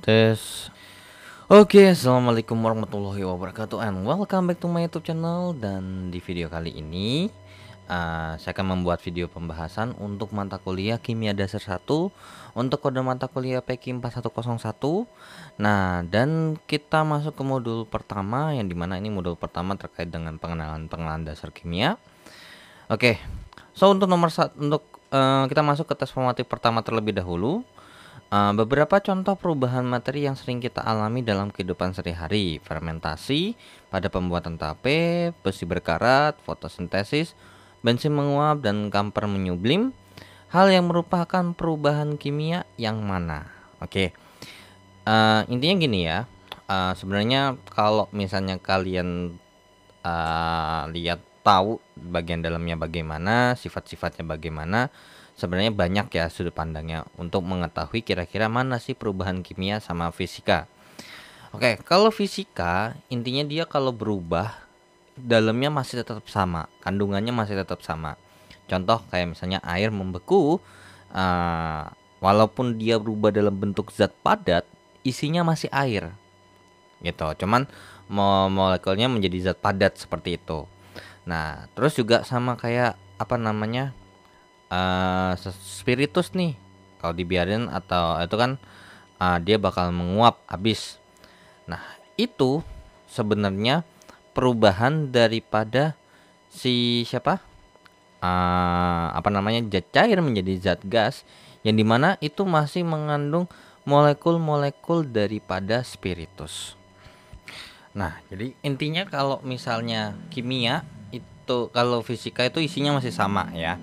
Tes. Oke, assalamualaikum warahmatullahi wabarakatuh, and welcome back to my YouTube channel. Dan di video kali ini, uh, saya akan membuat video pembahasan untuk mata kuliah Kimia Dasar 1 untuk kode mata kuliah PK 4101. Nah, dan kita masuk ke modul pertama, yang di mana ini modul pertama terkait dengan pengenalan-pengenalan dasar kimia. Oke, so untuk nomor satu, untuk uh, kita masuk ke tes formatif pertama terlebih dahulu. Uh, beberapa contoh perubahan materi yang sering kita alami dalam kehidupan sehari-hari, fermentasi pada pembuatan tape, besi berkarat, fotosintesis, bensin menguap, dan kamper menyublim. Hal yang merupakan perubahan kimia yang mana? Oke, okay. uh, intinya gini ya. Uh, sebenarnya kalau misalnya kalian uh, lihat tahu bagian dalamnya bagaimana, sifat-sifatnya bagaimana, sebenarnya banyak ya sudut pandangnya untuk mengetahui kira-kira mana sih perubahan kimia sama fisika. Oke, kalau fisika intinya dia kalau berubah dalamnya masih tetap sama, kandungannya masih tetap sama. Contoh kayak misalnya air membeku, uh, walaupun dia berubah dalam bentuk zat padat, isinya masih air, gitu. Cuman molekulnya menjadi zat padat seperti itu. Nah, terus juga sama kayak apa namanya uh, spiritus nih. Kalau dibiarin atau itu kan uh, dia bakal menguap habis. Nah itu sebenarnya perubahan daripada si siapa? Uh, apa namanya? Zat cair menjadi zat gas yang di mana itu masih mengandung molekul-molekul daripada spiritus. Nah, jadi intinya kalau misalnya kimia itu kalau fisika itu isinya masih sama ya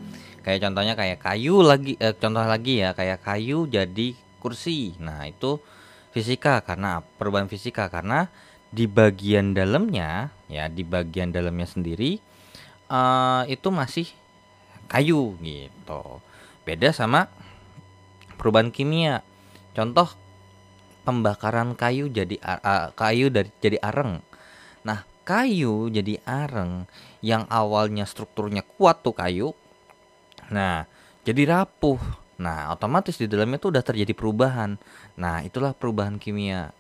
kayak contohnya kayak kayu lagi eh, contoh lagi ya kayak kayu jadi kursi. Nah itu fisika karena perubahan fisika. Karena di bagian dalamnya ya di bagian dalamnya sendiri uh, itu masih kayu gitu. Beda sama perubahan kimia. Contoh pembakaran kayu jadi uh, kayu dari jadi areng. Nah kayu jadi areng yang awalnya strukturnya kuat tuh kayu Nah, jadi rapuh. Nah, otomatis di dalamnya tuh udah terjadi perubahan. Nah, itulah perubahan kimia.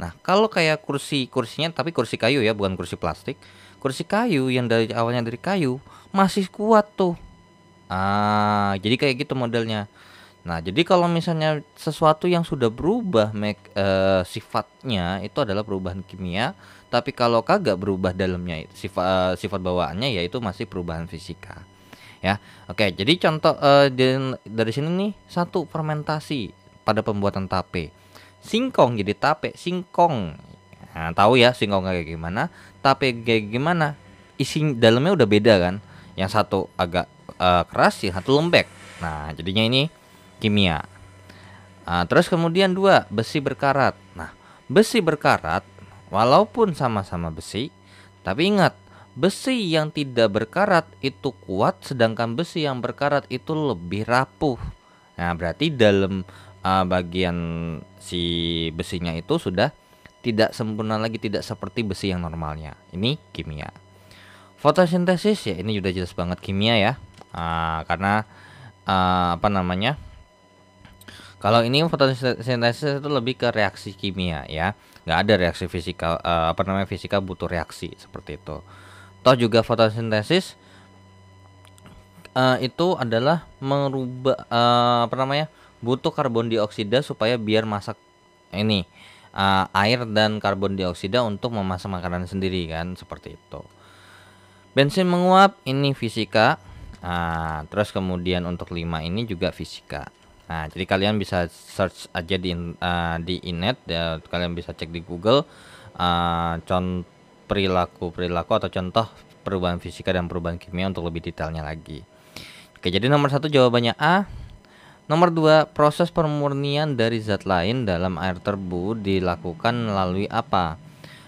Nah, kalau kayak kursi kursinya tapi kursi kayu ya, bukan kursi plastik. Kursi kayu yang dari awalnya dari kayu masih kuat tuh. Ah, jadi kayak gitu modelnya. Nah, jadi kalau misalnya sesuatu yang sudah berubah make, uh, sifatnya itu adalah perubahan kimia, tapi kalau kagak berubah dalamnya sifat uh, sifat bawaannya yaitu masih perubahan fisika ya. Oke, jadi contoh uh, dari sini nih satu fermentasi pada pembuatan tape. Singkong jadi tape, singkong. Nah, tahu ya singkong kayak gimana, tape kayak gimana. Isi dalamnya udah beda kan. Yang satu agak uh, keras, yang satu lembek. Nah, jadinya ini kimia. Nah, terus kemudian dua besi berkarat. Nah, besi berkarat walaupun sama-sama besi, tapi ingat Besi yang tidak berkarat itu kuat, sedangkan besi yang berkarat itu lebih rapuh. Nah, berarti dalam uh, bagian si besinya itu sudah tidak sempurna lagi, tidak seperti besi yang normalnya. Ini kimia. Fotosintesis ya ini sudah jelas banget kimia ya, uh, karena uh, apa namanya? Kalau ini fotosintesis itu lebih ke reaksi kimia ya, nggak ada reaksi fisika uh, apa namanya fisika butuh reaksi seperti itu. Toh juga fotosintesis uh, itu adalah merubah uh, apa namanya? butuh karbon dioksida supaya biar masak ini uh, air dan karbon dioksida untuk memasak makanan sendiri kan seperti itu. Bensin menguap ini fisika. Nah, terus kemudian untuk 5 ini juga fisika. Nah, jadi kalian bisa search aja di uh, di inet ya, kalian bisa cek di Google uh, contoh perilaku perilaku atau contoh perubahan fisika dan perubahan kimia untuk lebih detailnya lagi. Oke, jadi nomor satu jawabannya A. Nomor dua, proses pemurnian dari zat lain dalam air terbu dilakukan melalui apa?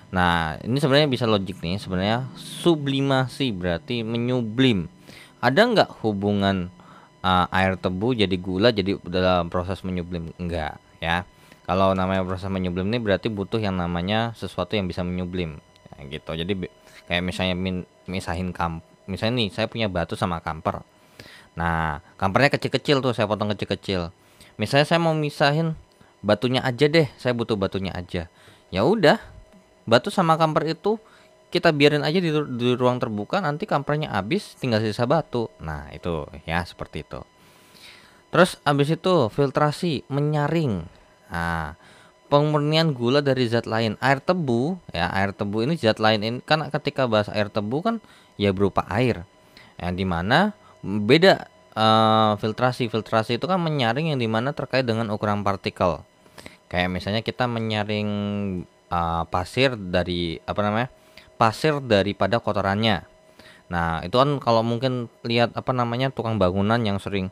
Nah, ini sebenarnya bisa logik nih. Sebenarnya sublimasi berarti menyublim. Ada nggak hubungan uh, air tebu jadi gula jadi dalam proses menyublim? Enggak, ya. Kalau namanya proses menyublim ini berarti butuh yang namanya sesuatu yang bisa menyublim gitu. Jadi kayak misalnya min, misahin kam misalnya nih saya punya batu sama kamper. Nah kampernya kecil-kecil tuh saya potong kecil-kecil. Misalnya saya mau misahin batunya aja deh saya butuh batunya aja. Ya udah batu sama kamper itu kita biarin aja di, di ruang terbuka nanti kampernya habis tinggal sisa batu. Nah itu ya seperti itu. Terus habis itu filtrasi menyaring. Nah pemurnian gula dari zat lain. Air tebu ya air tebu ini zat lain ini kan ketika bahas air tebu kan ya berupa air. Yang di mana beda uh, filtrasi. Filtrasi itu kan menyaring yang di mana terkait dengan ukuran partikel. Kayak misalnya kita menyaring uh, pasir dari apa namanya pasir daripada kotorannya. Nah itu kan kalau mungkin lihat apa namanya tukang bangunan yang sering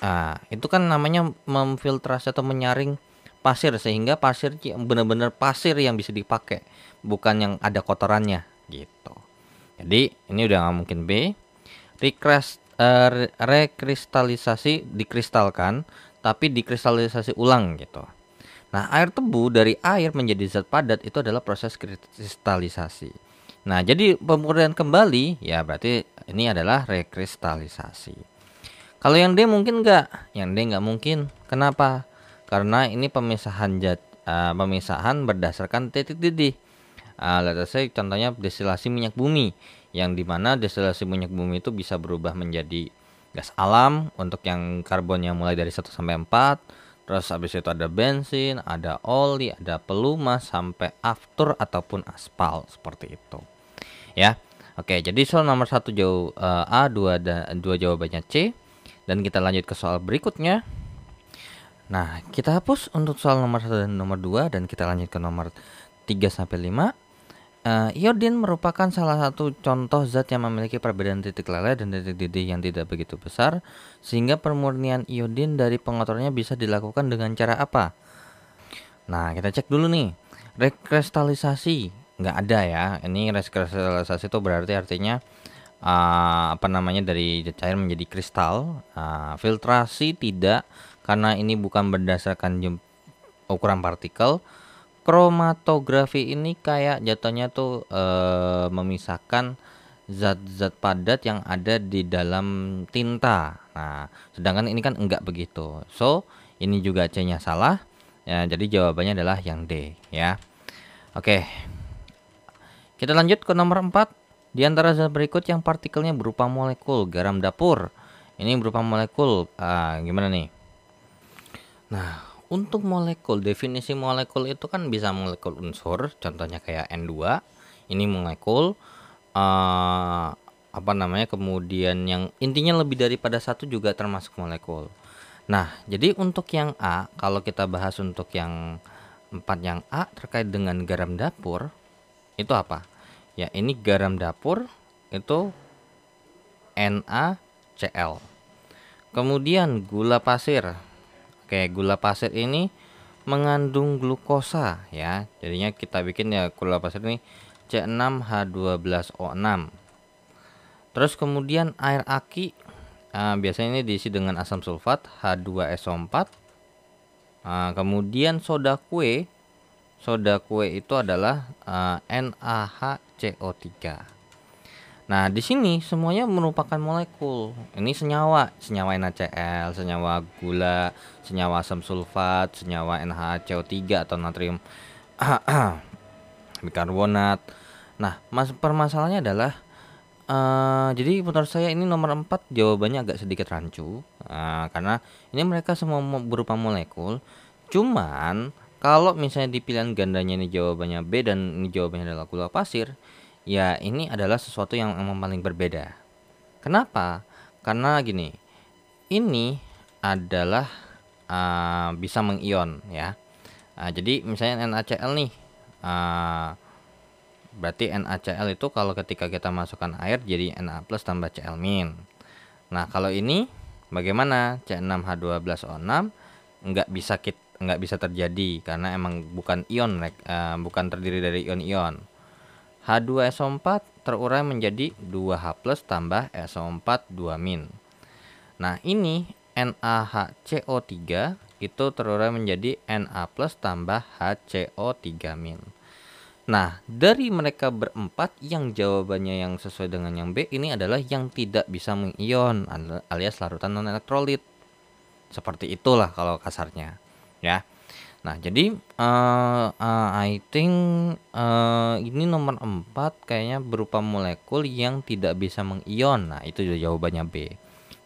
nah, itu kan namanya memfiltrasi atau menyaring pasir sehingga pasir benar-benar pasir yang bisa dipakai bukan yang ada kotorannya gitu. Jadi ini udah nggak mungkin B. Rekrest, uh, rekristalisasi dikristalkan tapi dikristalisasi ulang gitu. Nah air tebu dari air menjadi zat padat itu adalah proses kristalisasi. Nah jadi pemurnian kembali ya berarti ini adalah rekristalisasi. Kalau yang D mungkin nggak? Yang D nggak mungkin. Kenapa karena ini pemisahan jat, uh, pemisahan berdasarkan titik didih. Uh, let's say contohnya destilasi minyak bumi yang di mana destilasi minyak bumi itu bisa berubah menjadi gas alam untuk yang karbonnya mulai dari 1 sampai 4 terus habis itu ada bensin ada oli ada pelumas sampai aftur ataupun aspal seperti itu. Ya oke jadi soal nomor satu jauh uh, A dua dan dua jawabannya C. Dan kita lanjut ke soal berikutnya Nah, kita hapus untuk soal nomor 1 dan nomor 2 dan kita lanjut ke nomor 3 sampai 5. Uh, iodin merupakan salah satu contoh zat yang memiliki perbedaan titik lele dan titik didih yang tidak begitu besar, sehingga pemurnian iodin dari pengotornya bisa dilakukan dengan cara apa? Nah, kita cek dulu nih. Rekristalisasi nggak ada ya. Ini rekristalisasi itu berarti artinya uh, apa namanya dari cair menjadi kristal. Uh, filtrasi tidak karena ini bukan berdasarkan ukuran partikel kromatografi ini kayak jatuhnya tuh e, memisahkan zat-zat padat yang ada di dalam tinta. Nah sedangkan ini kan enggak begitu. So ini juga C nya salah. Ya jadi jawabannya adalah yang D ya. Oke. Kita lanjut ke nomor 4 di antara zat berikut yang partikelnya berupa molekul garam dapur. Ini berupa molekul ah, gimana nih Nah, untuk molekul, definisi molekul itu kan bisa molekul unsur, contohnya kayak N2. Ini molekul uh, apa namanya? Kemudian yang intinya lebih daripada satu juga termasuk molekul. Nah, jadi untuk yang A, kalau kita bahas untuk yang empat yang A terkait dengan garam dapur, itu apa? Ya, ini garam dapur itu NaCl. Kemudian gula pasir Oke, gula pasir ini mengandung glukosa ya. Jadinya kita bikin ya gula pasir ini C6H12O6. Terus kemudian air aki uh, biasanya ini diisi dengan asam sulfat H2SO4. Uh, ah, kemudian soda kue. Soda kue itu adalah uh, NaHCO3. Nah, di sini semuanya merupakan molekul. Ini senyawa, senyawa NaCl, senyawa gula, senyawa asam sulfat, senyawa NaCO3 atau natrium bikarbonat. Nah, mas permasalahannya adalah uh, jadi menurut saya ini nomor 4 jawabannya agak sedikit rancu uh, karena ini mereka semua berupa molekul. Cuman kalau misalnya di pilihan gandanya ini jawabannya B dan ini jawabannya adalah gula pasir, ya ini adalah sesuatu yang emang paling berbeda. Kenapa? Karena gini, ini adalah uh, bisa mengion ya. Uh, jadi misalnya NaCl nih, uh, berarti NaCl itu kalau ketika kita masukkan air jadi Na plus tambah Cl min. Nah kalau ini bagaimana C6H12O6 nggak bisa kit nggak bisa terjadi karena emang bukan ion uh, bukan terdiri dari ion-ion H2SO4 terurai menjadi 2H plus tambah SO4 2 min. Nah ini NaHCO3 itu terurai menjadi Na plus tambah HCO3 min. Nah, dari mereka berempat yang jawabannya yang sesuai dengan yang B ini adalah yang tidak bisa mengion alias larutan non elektrolit. Seperti itulah kalau kasarnya, ya. Nah, jadi uh, uh, I think uh, ini nomor 4 kayaknya berupa molekul yang tidak bisa mengion. Nah, itu jawabannya B.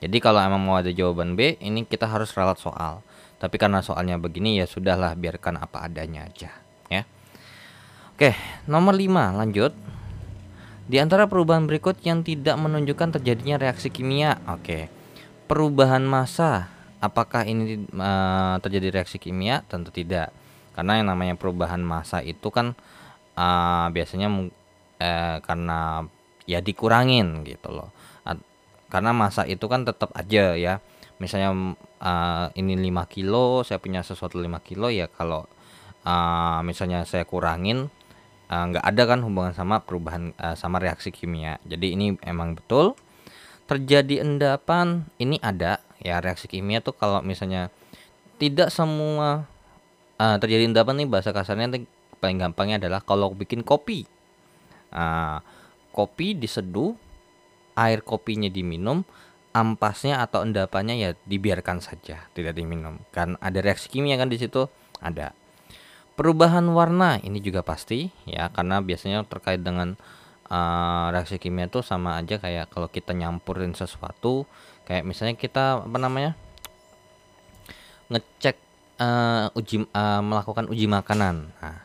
Jadi kalau emang mau ada jawaban B, ini kita harus ralat soal. Tapi karena soalnya begini ya sudahlah biarkan apa adanya aja, ya. Oke, nomor 5 lanjut. Di antara perubahan berikut yang tidak menunjukkan terjadinya reaksi kimia. Oke. Perubahan massa Apakah ini uh, terjadi reaksi kimia? Tentu tidak. Karena yang namanya perubahan massa itu kan uh, biasanya uh, karena ya dikurangin gitu loh. karena massa itu kan tetap aja ya. Misalnya uh, ini 5 kilo, saya punya sesuatu 5 kilo ya kalau uh, misalnya saya kurangin nggak uh, ada kan hubungan sama perubahan uh, sama reaksi kimia. Jadi ini emang betul terjadi endapan ini ada ya reaksi kimia tuh kalau misalnya tidak semua uh, terjadi endapan nih bahasa kasarnya nih, paling gampangnya adalah kalau bikin kopi. Uh, kopi diseduh air kopinya diminum ampasnya atau endapannya ya dibiarkan saja tidak diminum. Kan ada reaksi kimia kan di situ? Ada. Perubahan warna ini juga pasti ya karena biasanya terkait dengan uh, reaksi kimia itu sama aja kayak kalau kita nyampurin sesuatu kayak misalnya kita apa namanya ngecek uh, uji uh, melakukan uji makanan. Nah,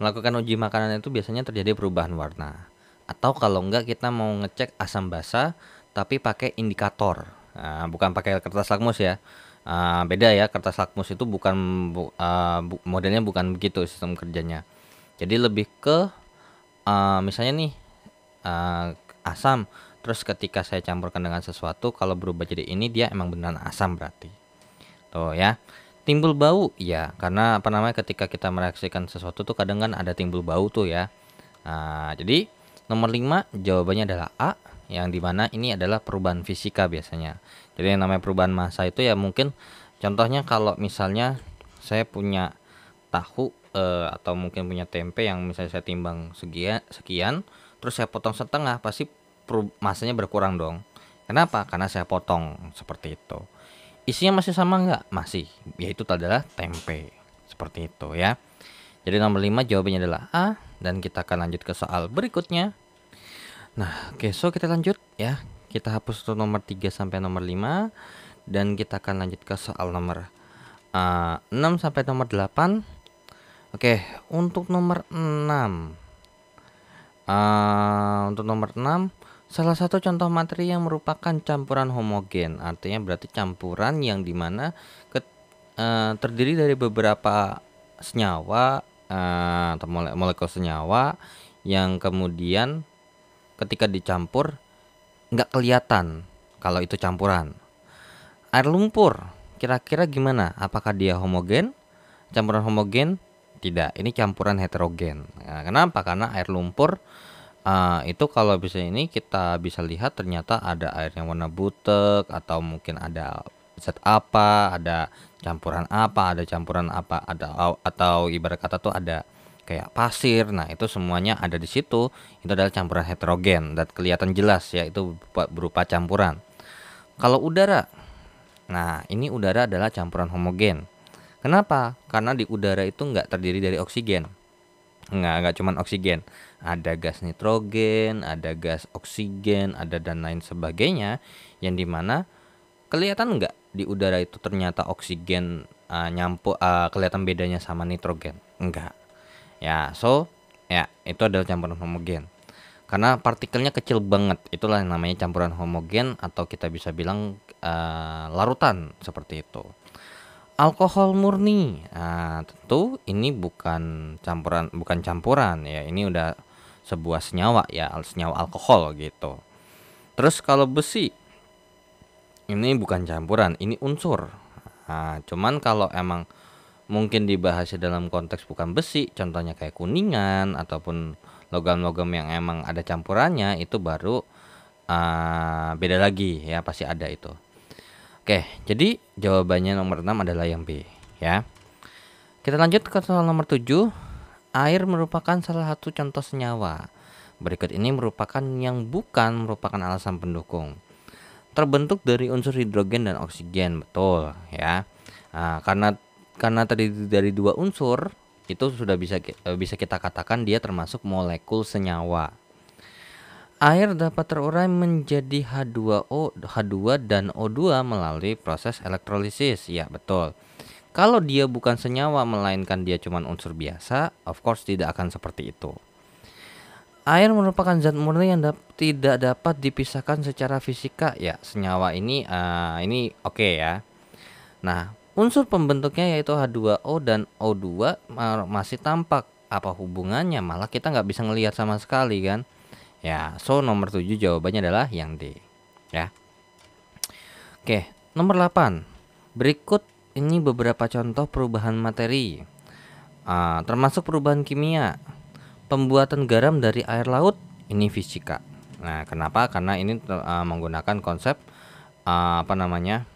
melakukan uji makanan itu biasanya terjadi perubahan warna. Atau kalau enggak kita mau ngecek asam basa tapi pakai indikator. Nah, bukan pakai kertas lakmus ya. Uh, beda ya kertas lakmus itu bukan bu, uh, bu, modelnya bukan begitu sistem kerjanya. Jadi lebih ke uh, misalnya nih uh, asam Terus ketika saya campurkan dengan sesuatu kalau berubah jadi ini dia emang beneran asam berarti. Tuh ya. Timbul bau ya karena apa namanya ketika kita mereaksikan sesuatu tuh kadang kan ada timbul bau tuh ya. Nah, jadi nomor 5 jawabannya adalah A yang di mana ini adalah perubahan fisika biasanya. Jadi yang namanya perubahan massa itu ya mungkin contohnya kalau misalnya saya punya tahu eh, atau mungkin punya tempe yang misalnya saya timbang sekian sekian terus saya potong setengah pasti masanya berkurang dong. Kenapa? Karena saya potong seperti itu. Isinya masih sama nggak? Masih. Yaitu adalah tempe. Seperti itu ya. Jadi nomor 5 jawabannya adalah A dan kita akan lanjut ke soal berikutnya. Nah, oke, okay, so kita lanjut ya. Kita hapus untuk nomor 3 sampai nomor 5 dan kita akan lanjut ke soal nomor uh, 6 sampai nomor 8. Oke, untuk nomor 6. Uh, untuk nomor 6 Salah satu contoh materi yang merupakan campuran homogen, artinya berarti campuran yang di mana ke, uh, terdiri dari beberapa senyawa uh, atau mole molekul senyawa yang kemudian ketika dicampur nggak kelihatan kalau itu campuran. Air lumpur, kira-kira gimana? Apakah dia homogen? Campuran homogen? Tidak, ini campuran heterogen. Nah, kenapa? Karena air lumpur uh, itu kalau bisa ini kita bisa lihat ternyata ada air yang warna butek atau mungkin ada zat apa, ada campuran apa, ada campuran apa, ada atau ibarat kata tuh ada kayak pasir. Nah, itu semuanya ada di situ. Itu adalah campuran heterogen dan kelihatan jelas ya itu berupa, berupa campuran. Kalau udara. Nah, ini udara adalah campuran homogen. Kenapa? Karena di udara itu nggak terdiri dari oksigen. Nggak, nggak cuma oksigen. Ada gas nitrogen, ada gas oksigen, ada dan lain sebagainya yang di mana kelihatan nggak di udara itu ternyata oksigen uh, nyampu uh, kelihatan bedanya sama nitrogen? Enggak ya so ya itu adalah campuran homogen. Karena partikelnya kecil banget itulah yang namanya campuran homogen atau kita bisa bilang uh, larutan seperti itu alkohol murni. Nah tentu ini bukan campuran bukan campuran ya. Ini udah sebuah senyawa ya senyawa alkohol gitu. Terus kalau besi ini bukan campuran ini unsur. Nah, cuman kalau emang mungkin dibahas dalam konteks bukan besi contohnya kayak kuningan ataupun logam-logam yang emang ada campurannya itu baru uh, beda lagi ya pasti ada itu oke jadi jawabannya nomor 6 adalah yang B ya kita lanjut ke soal nomor 7 Air merupakan salah satu contoh senyawa. Berikut ini merupakan yang bukan merupakan alasan pendukung. Terbentuk dari unsur hidrogen dan oksigen, betul ya. Nah, karena karena terdiri dari dua unsur, itu sudah bisa uh, bisa kita katakan dia termasuk molekul senyawa. Air dapat terurai menjadi H2O, H2 dan O2 melalui proses elektrolisis. Ya, betul. Kalau dia bukan senyawa melainkan dia cuma unsur biasa, of course tidak akan seperti itu. Air merupakan zat murni yang dap tidak dapat dipisahkan secara fisika. Ya, senyawa ini uh, ini oke okay ya. Nah, unsur pembentuknya yaitu H2O dan O2 masih tampak. Apa hubungannya? Malah kita nggak bisa ngelihat sama sekali kan? Ya, so nomor 7 jawabannya adalah yang D. Ya. Oke, nomor 8. Berikut ini beberapa contoh perubahan materi. Uh, termasuk perubahan kimia. Pembuatan garam dari air laut ini fisika. Nah, kenapa? Karena ini uh, menggunakan konsep uh, apa namanya?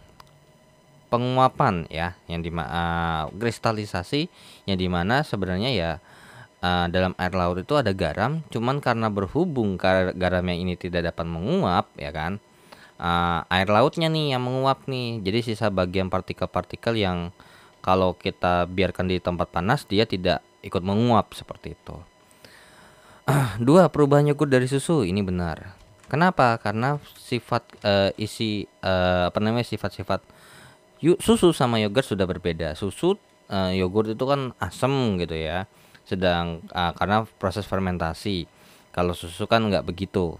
penguapan ya yang di uh, kristalisasi yang di mana sebenarnya ya uh, dalam air laut itu ada garam, cuman karena berhubung garamnya ini tidak dapat menguap, ya kan? Uh, air lautnya nih yang menguap nih. Jadi sisa bagian partikel-partikel yang kalau kita biarkan di tempat panas dia tidak ikut menguap seperti itu. Uh, dua perubahan yogurt dari susu ini benar. Kenapa? Karena sifat uh, isi uh, apa namanya sifat-sifat susu sama yogurt sudah berbeda. Susu uh, yogurt itu kan asam gitu ya sedang uh, karena proses fermentasi. Kalau susu kan nggak begitu.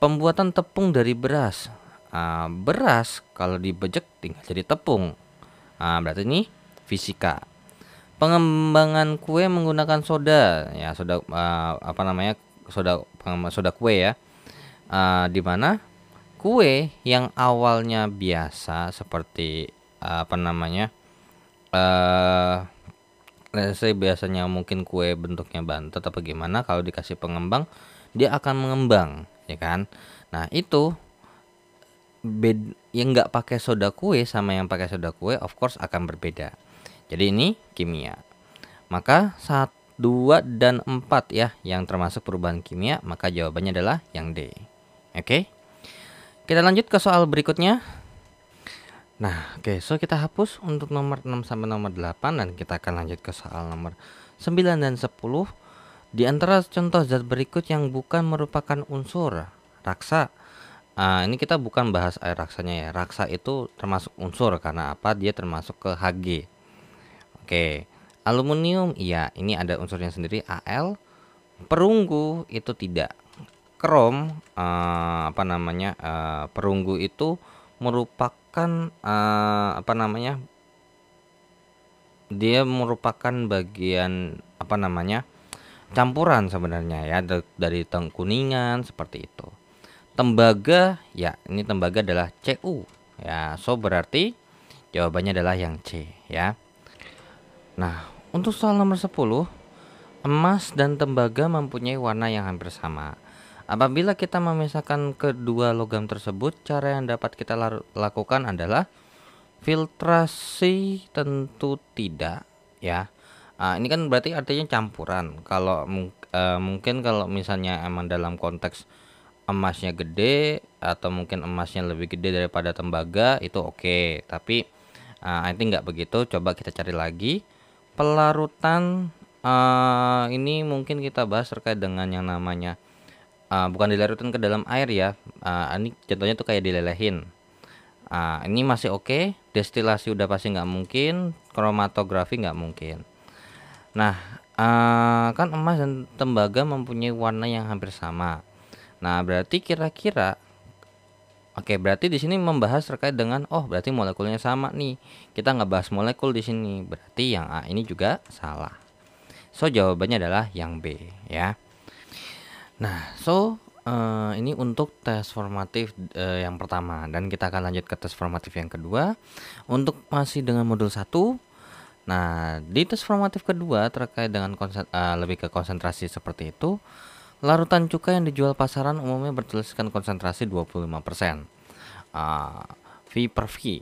Pembuatan tepung dari beras. Uh, beras kalau dibejek tinggal jadi tepung. Uh, berarti ini fisika. Pengembangan kue menggunakan soda, ya soda uh, apa namanya soda soda kue ya. Uh, di mana kue yang awalnya biasa seperti uh, apa namanya uh, saya biasanya mungkin kue bentuknya bantet apa gimana kalau dikasih pengembang dia akan mengembang ya kan? Nah itu bed yang nggak pakai soda kue sama yang pakai soda kue of course akan berbeda. Jadi ini kimia. Maka saat dua dan empat ya yang termasuk perubahan kimia maka jawabannya adalah yang D. Oke? Okay? kita lanjut ke soal berikutnya Nah, oke, okay, so kita hapus untuk nomor 6 sampai nomor 8 dan kita akan lanjut ke soal nomor 9 dan 10. Di antara contoh zat berikut yang bukan merupakan unsur raksa. Uh, ini kita bukan bahas air raksanya ya. Raksa itu termasuk unsur karena apa? Dia termasuk ke Hg. Oke. Okay. Aluminium iya, ini ada unsurnya sendiri Al. Perunggu itu tidak. Krom uh, apa namanya? Uh, perunggu itu merupakan uh, apa namanya dia merupakan bagian apa namanya campuran sebenarnya ya dari tengkuningan seperti itu. Tembaga ya ini tembaga adalah CU ya. So berarti jawabannya adalah yang C ya. Nah untuk soal nomor 10 emas dan tembaga mempunyai warna yang hampir sama Apabila kita memisahkan kedua logam tersebut, cara yang dapat kita lakukan adalah filtrasi tentu tidak ya. Uh, ini kan berarti artinya campuran. Kalau uh, mungkin kalau misalnya emang dalam konteks emasnya gede atau mungkin emasnya lebih gede daripada tembaga itu oke. Okay. Tapi uh, I think nggak begitu. Coba kita cari lagi pelarutan. Uh, ini mungkin kita bahas terkait dengan yang namanya uh, bukan dilarutkan ke dalam air ya uh, ini contohnya tuh kayak dilelehin uh, ini masih oke okay. destilasi udah pasti nggak mungkin kromatografi nggak mungkin nah uh, kan emas dan tembaga mempunyai warna yang hampir sama nah berarti kira-kira Oke, berarti di sini membahas terkait dengan oh berarti molekulnya sama nih. Kita nggak bahas molekul di sini. Berarti yang A ini juga salah. So jawabannya adalah yang B ya. Nah, so uh, ini untuk tes formatif uh, yang pertama dan kita akan lanjut ke tes formatif yang kedua. Untuk masih dengan modul 1. Nah, di tes formatif kedua terkait dengan konsen, uh, lebih ke konsentrasi seperti itu, larutan cuka yang dijual pasaran umumnya bertuliskan konsentrasi 25%. Uh, v per V.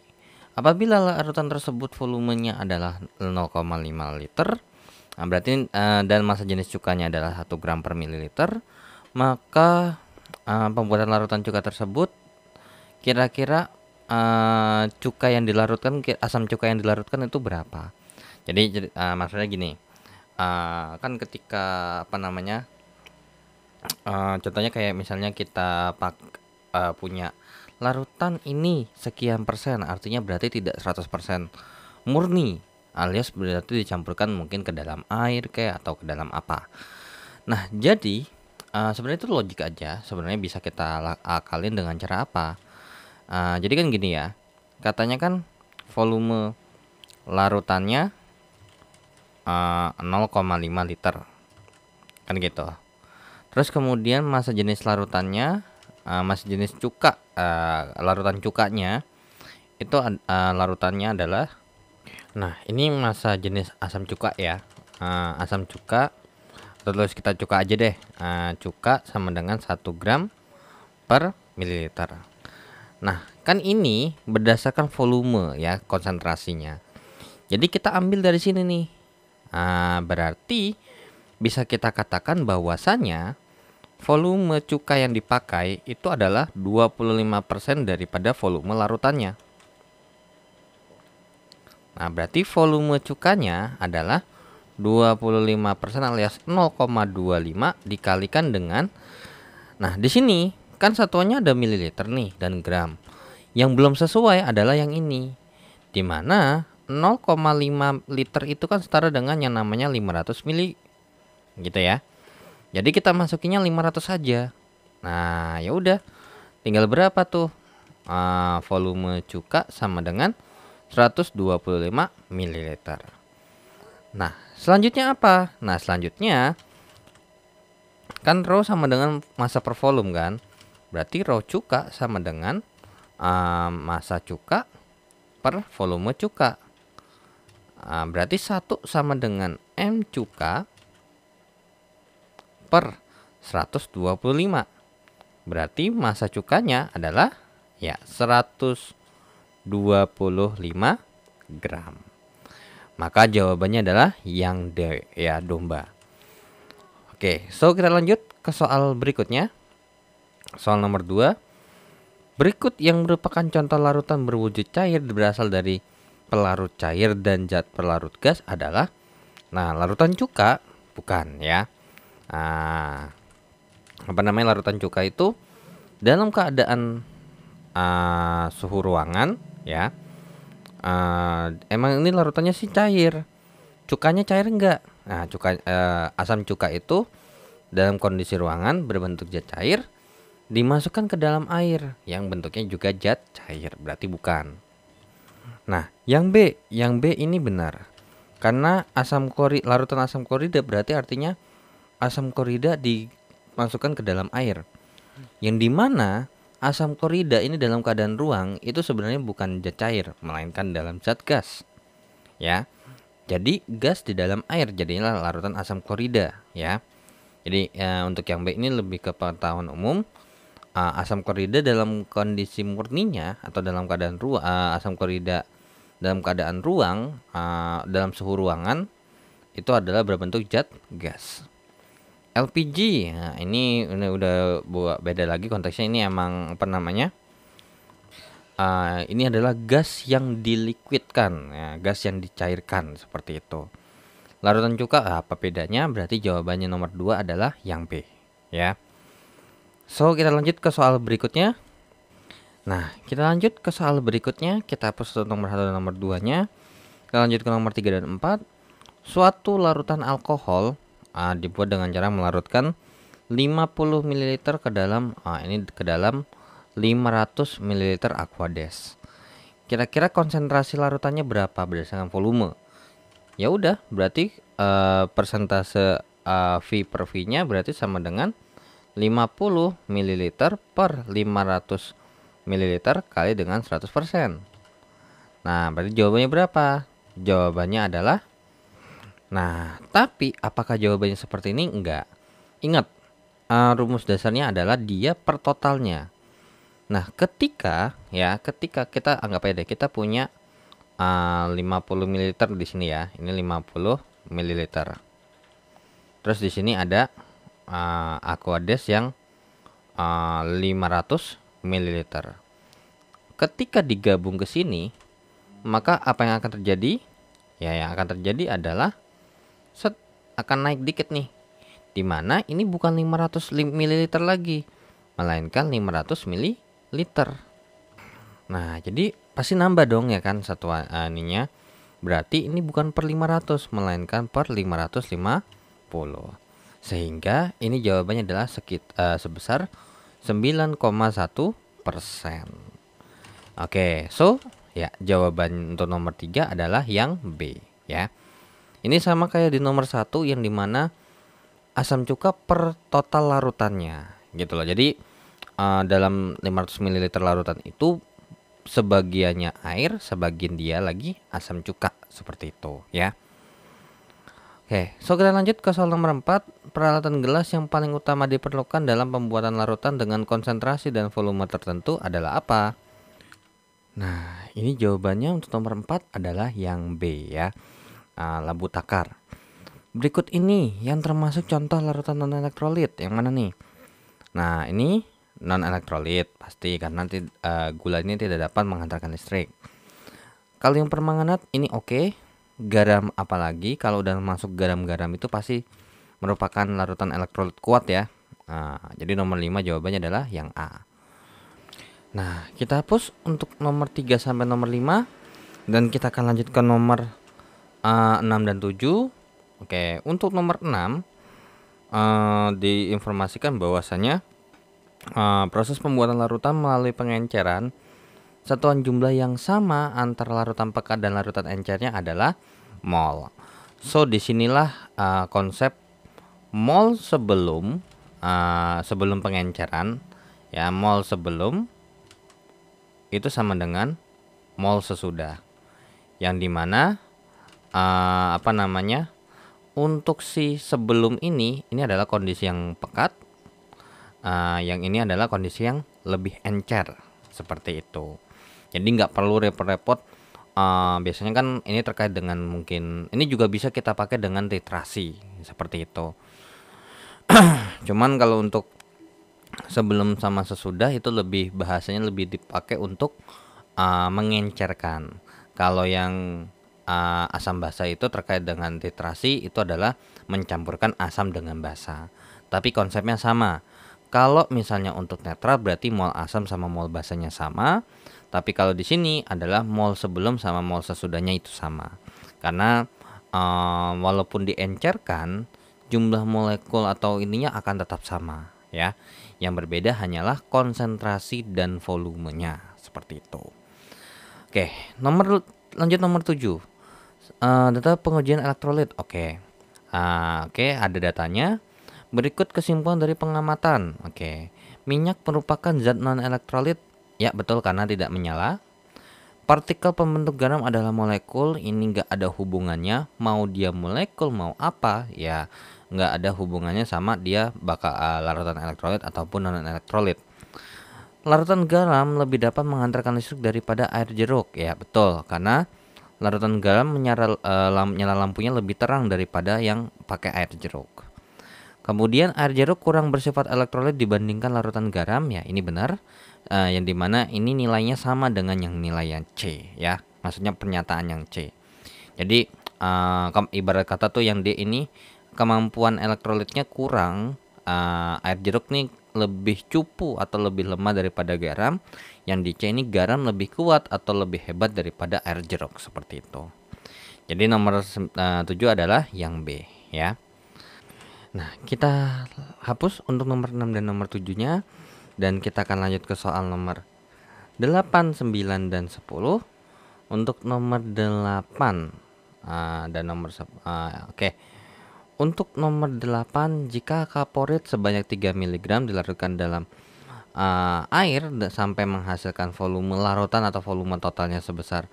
Apabila larutan tersebut volumenya adalah 0,5 liter, nah berarti uh, dan masa jenis cukanya adalah 1 gram per mililiter, maka uh, pembuatan larutan cuka tersebut kira-kira uh, cuka yang dilarutkan asam cuka yang dilarutkan itu berapa. Jadi uh, maksudnya gini. Uh, kan ketika apa namanya? Uh, contohnya kayak misalnya kita pak uh, punya larutan ini sekian persen, artinya berarti tidak 100% murni alias berarti dicampurkan mungkin ke dalam air kayak atau ke dalam apa. Nah, jadi uh, sebenarnya itu logik aja. Sebenarnya bisa kita akalin dengan cara apa? Uh, jadi kan gini ya. Katanya kan volume larutannya uh, 0,5 liter. Kan gitu. Terus kemudian masa jenis larutannya uh, masa jenis cuka uh, larutan cukanya itu uh, larutannya adalah Nah, ini masa jenis asam cuka ya. Uh, asam cuka terus kita cuka aja deh. Uh, cuka sama dengan 1 gram per mililiter. Nah kan ini berdasarkan volume ya konsentrasinya. Jadi kita ambil dari sini nih. Uh, berarti bisa kita katakan bahwasanya volume cuka yang dipakai itu adalah 25% daripada volume larutannya. Nah berarti volume cukanya adalah 25% alias 0,25 dikalikan dengan Nah, di sini kan satuannya ada mililiter nih dan gram. Yang belum sesuai adalah yang ini. Di mana 0,5 liter itu kan setara dengan yang namanya 500 mili gitu ya. Jadi kita masukinnya 500 saja. Nah, ya udah. Tinggal berapa tuh? Uh, volume cuka sama dengan 125 mililiter. Nah, selanjutnya apa? Nah, selanjutnya kan row sama dengan masa per volume kan? Berarti row cuka sama dengan uh, masa cuka per volume cuka. Uh, berarti satu sama dengan M cuka per 125. Berarti masa cukanya adalah ya 125 gram. Maka jawabannya adalah yang D ya domba. Oke, so kita lanjut ke soal berikutnya. Soal nomor 2. Berikut yang merupakan contoh larutan berwujud cair berasal dari pelarut cair dan zat pelarut gas adalah nah larutan cuka bukan ya. Nah, apa namanya larutan cuka itu dalam keadaan uh, suhu ruangan ya uh, emang ini larutannya sih cair. Cukanya cair enggak? Nah cuka uh, asam cuka itu dalam kondisi ruangan berbentuk zat cair dimasukkan ke dalam air yang bentuknya juga zat cair berarti bukan. Nah yang B yang B ini benar. Karena asam klori larutan asam klorida berarti artinya asam klorida dimasukkan ke dalam air. Yang di mana asam klorida ini dalam keadaan ruang itu sebenarnya bukan zat cair, melainkan dalam zat gas. Ya. Jadi gas di dalam air jadinya larutan asam klorida, ya. Jadi ya, untuk yang B ini lebih ke pengetahuan umum. Uh, asam klorida dalam kondisi murninya atau dalam keadaan ruang uh, asam klorida dalam keadaan ruang uh, dalam suhu ruangan itu adalah berbentuk zat gas. LPG nah, ini udah udah buat beda lagi konteksnya. Ini emang apa namanya uh, ini adalah gas yang dilikuidkan ya, gas yang dicairkan seperti itu. Larutan cuka apa bedanya? Berarti jawabannya nomor 2 adalah yang B ya. So kita lanjut ke soal berikutnya. Nah kita lanjut ke soal berikutnya. Kita hapus nomor 1 dan nomor 2 nya kita lanjut ke nomor 3 dan 4 suatu larutan alkohol uh, dibuat dengan cara melarutkan 50 ml ke dalam uh, ini ke dalam 500 ml aquades. Kira-kira konsentrasi larutannya berapa berdasarkan volume? Ya udah, berarti uh, persentase uh, V per V-nya berarti sama dengan 50 ml per 500 ml kali dengan 100%. Nah, berarti jawabannya berapa? Jawabannya adalah Nah, tapi apakah jawabannya seperti ini? Enggak. Ingat, uh, rumus dasarnya adalah dia per totalnya. Nah, ketika ya, ketika kita anggap aja deh kita punya uh, 50 ml di sini ya. Ini 50 ml. Terus di sini ada uh, aquades yang uh, 500 ml. ketika digabung ke sini, maka apa yang akan terjadi? Ya, yang akan terjadi adalah akan naik dikit nih. Di mana ini bukan 500 ml lagi, melainkan 500 ml. Nah, jadi pasti nambah dong ya kan satuan uh, ininya. Berarti ini bukan per 500, melainkan per 550. Sehingga ini jawabannya adalah sekit, uh, sebesar 9,1 persen. Oke, so ya jawaban untuk nomor 3 adalah yang B ya. Ini sama kayak di nomor satu yang di mana asam cuka per total larutannya gitu loh. Jadi uh, dalam 500 ml larutan itu sebagiannya air, sebagian dia lagi asam cuka seperti itu ya. Oke, so kita lanjut ke soal nomor 4. Peralatan gelas yang paling utama diperlukan dalam pembuatan larutan dengan konsentrasi dan volume tertentu adalah apa? Nah, ini jawabannya untuk nomor 4 adalah yang B ya. Uh, labu takar. Berikut ini yang termasuk contoh larutan non elektrolit yang mana nih? Nah, ini non elektrolit pasti karena uh, gula ini tidak dapat menghantarkan listrik. Kalium permanganat ini oke. Okay. Garam apalagi kalau udah masuk garam-garam itu pasti merupakan larutan elektrolit kuat ya. Nah, jadi nomor 5 jawabannya adalah yang A. Nah, kita hapus untuk nomor 3 sampai nomor 5 dan kita akan lanjut ke nomor uh, 6 dan 7. Oke, untuk nomor 6 uh, diinformasikan bahwasanya uh, proses pembuatan larutan melalui pengenceran satuan jumlah yang sama antara larutan pekat dan larutan encernya adalah mol. So, di sinilah uh, konsep mol sebelum uh, sebelum pengenceran ya mol sebelum itu sama dengan mol sesudah yang di mana uh, apa namanya untuk si sebelum ini ini adalah kondisi yang pekat uh, yang ini adalah kondisi yang lebih encer seperti itu jadi nggak perlu repot-repot uh, biasanya kan ini terkait dengan mungkin ini juga bisa kita pakai dengan titrasi seperti itu cuman kalau untuk sebelum sama sesudah itu lebih bahasanya lebih dipakai untuk uh, mengencerkan. Kalau yang uh, asam basa itu terkait dengan titrasi itu adalah mencampurkan asam dengan basa. Tapi konsepnya sama. Kalau misalnya untuk netral berarti mol asam sama mol basanya sama. Tapi kalau di sini adalah mol sebelum sama mol sesudahnya itu sama. Karena uh, walaupun diencerkan jumlah molekul atau ininya akan tetap sama ya. Yang berbeda hanyalah konsentrasi dan volumenya seperti itu. Oke, nomor lanjut nomor 7. Uh, data pengujian elektrolit. Oke. Uh, oke, ada datanya. Berikut kesimpulan dari pengamatan. Oke. Minyak merupakan zat non elektrolit. Ya, betul karena tidak menyala. Partikel pembentuk garam adalah molekul, ini enggak ada hubungannya, mau dia molekul mau apa, ya nggak ada hubungannya sama dia bakal uh, larutan elektrolit ataupun non elektrolit. Larutan garam lebih dapat menghantarkan listrik daripada air jeruk. Ya, betul, karena larutan garam menyala, uh, lam, nyala lampunya lebih terang daripada yang pakai air jeruk. Kemudian air jeruk kurang bersifat elektrolit dibandingkan larutan garam. Ya, ini benar. Uh, yang di mana ini nilainya sama dengan yang nilai yang C ya. Maksudnya pernyataan yang C. Jadi uh, ibarat kata tuh yang D ini kemampuan elektrolitnya kurang, uh, air jeruk nih lebih cupu atau lebih lemah daripada garam. Yang di C ini garam lebih kuat atau lebih hebat daripada air jeruk seperti itu. Jadi nomor uh, 7 adalah yang B ya. Nah, kita hapus untuk nomor 6 dan nomor 7-nya dan kita akan lanjut ke soal nomor 8, 9 dan 10. Untuk nomor 8 uh, dan nomor uh, oke. Okay untuk nomor 8, jika kaporit sebanyak 3 mg dilarutkan dalam uh, air sampai menghasilkan volume larutan atau volume totalnya sebesar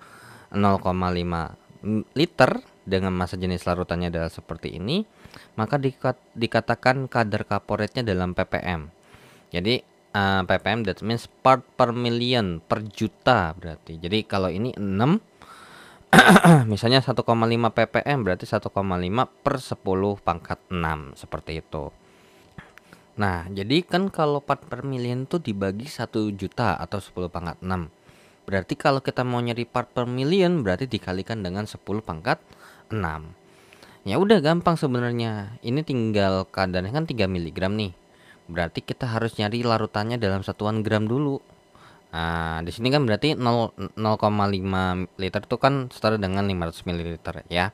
0,5 liter dengan masa jenis larutannya adalah seperti ini, maka dikat, dikatakan kadar kaporitnya dalam ppm. Jadi uh, ppm that means part per million per juta berarti. Jadi kalau ini 6 misalnya 1,5 ppm berarti 1,5 per 10 pangkat 6 seperti itu. Nah, jadi kan kalau part per million itu dibagi 1 juta atau 10 pangkat 6. Berarti kalau kita mau nyari part per million berarti dikalikan dengan 10 pangkat 6. Ya udah gampang sebenarnya. Ini tinggal kadarnya kan 3 mg nih. Berarti kita harus nyari larutannya dalam satuan gram dulu. Nah, di sini kan berarti 0,5 liter itu kan setara dengan 500 ml ya.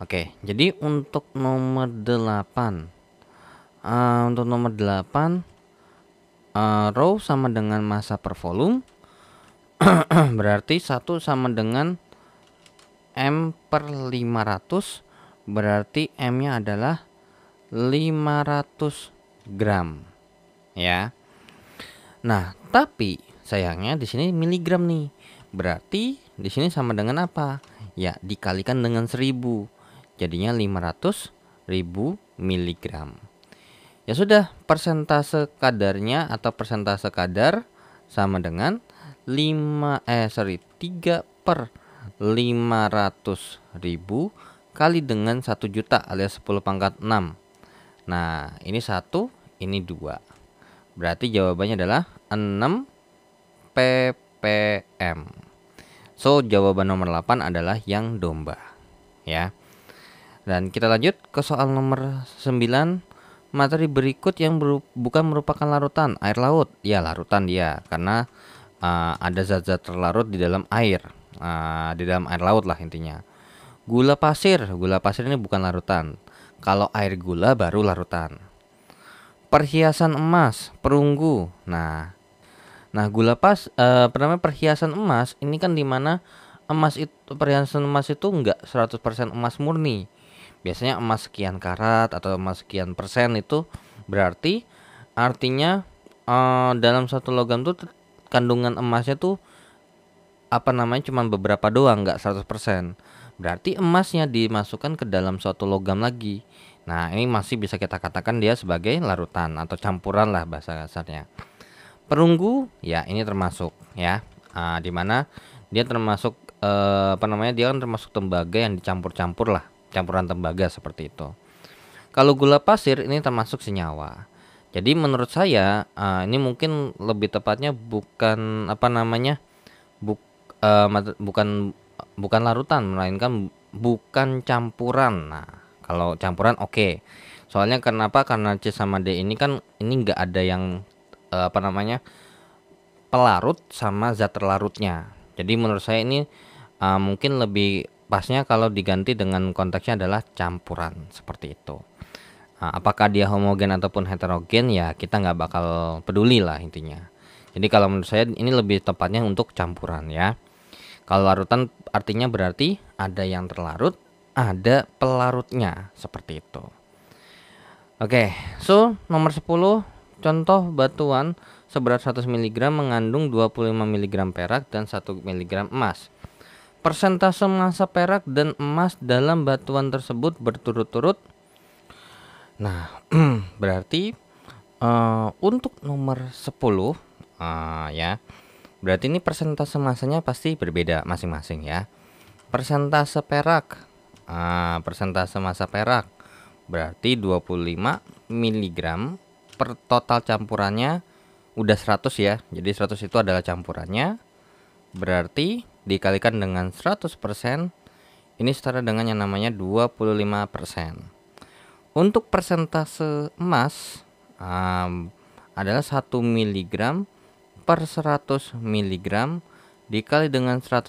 Oke, jadi untuk nomor 8 uh, untuk nomor 8 uh, row sama dengan massa per volume. Berarti satu sama dengan M per 500 berarti M nya adalah 500 gram ya. Nah tapi sayangnya di sini miligram nih. Berarti di sini sama dengan apa? Ya dikalikan dengan 1000 jadinya 500 ribu miligram ya sudah persentase kadarnya atau persentase kadar sama dengan 5 eh sorry 3 per 500 ribu kali dengan 1 juta alias 10 pangkat 6 Nah ini satu ini dua. Berarti jawabannya adalah 6 ppm So jawaban nomor 8 adalah yang domba Ya. Dan kita lanjut ke soal nomor 9 Materi berikut yang bukan merupakan larutan air laut. Ya larutan dia Karena uh, ada zat-zat terlarut di dalam air. Uh, di dalam air laut lah intinya. Gula pasir gula pasir ini bukan larutan. Kalau air gula baru larutan. Perhiasan emas perunggu. Nah nah gula pas uh, namanya perhiasan emas ini kan di mana emas itu perhiasan emas itu enggak 100% emas murni biasanya emas sekian karat atau emas sekian persen itu berarti artinya uh, dalam satu logam itu kandungan emasnya tuh apa namanya cuman beberapa doang nggak 100% berarti emasnya dimasukkan ke dalam suatu logam lagi. Nah ini masih bisa kita katakan dia sebagai larutan atau campuran lah bahasa kasarnya. Perunggu ya ini termasuk ya. Uh, di mana dia termasuk uh, apa namanya dia kan termasuk tembaga yang dicampur-campur lah campuran tembaga seperti itu kalau gula pasir ini termasuk senyawa jadi menurut saya uh, ini mungkin lebih tepatnya bukan apa namanya buk, uh, bukan bukan larutan melainkan bukan campuran. Nah, kalau campuran oke. Okay. Soalnya kenapa? Karena C sama D ini kan ini enggak ada yang uh, apa namanya pelarut sama zat terlarutnya. Jadi menurut saya ini uh, mungkin lebih pasnya kalau diganti dengan konteksnya adalah campuran seperti itu. Nah, apakah dia homogen ataupun heterogen ya kita nggak bakal peduli lah intinya. Jadi kalau menurut saya ini lebih tepatnya untuk campuran ya. Kalau larutan artinya berarti ada yang terlarut, ada pelarutnya seperti itu. Oke, so nomor 10 contoh batuan seberat 100 mg mengandung 25 mg perak dan 1 mg emas. Persentase massa perak dan emas dalam batuan tersebut berturut-turut Nah, berarti uh, untuk nomor 10 uh, eh, ya. Berarti ini persentase masanya pasti berbeda masing-masing ya. Persentase perak. Uh, persentase massa perak berarti 25 mg per total campurannya udah 100 ya. Jadi 100 itu adalah campurannya. Berarti dikalikan dengan 100% ini setara dengan yang namanya 25%. Untuk persentase emas um, adalah 1 mg per 100 mg dikali dengan 100%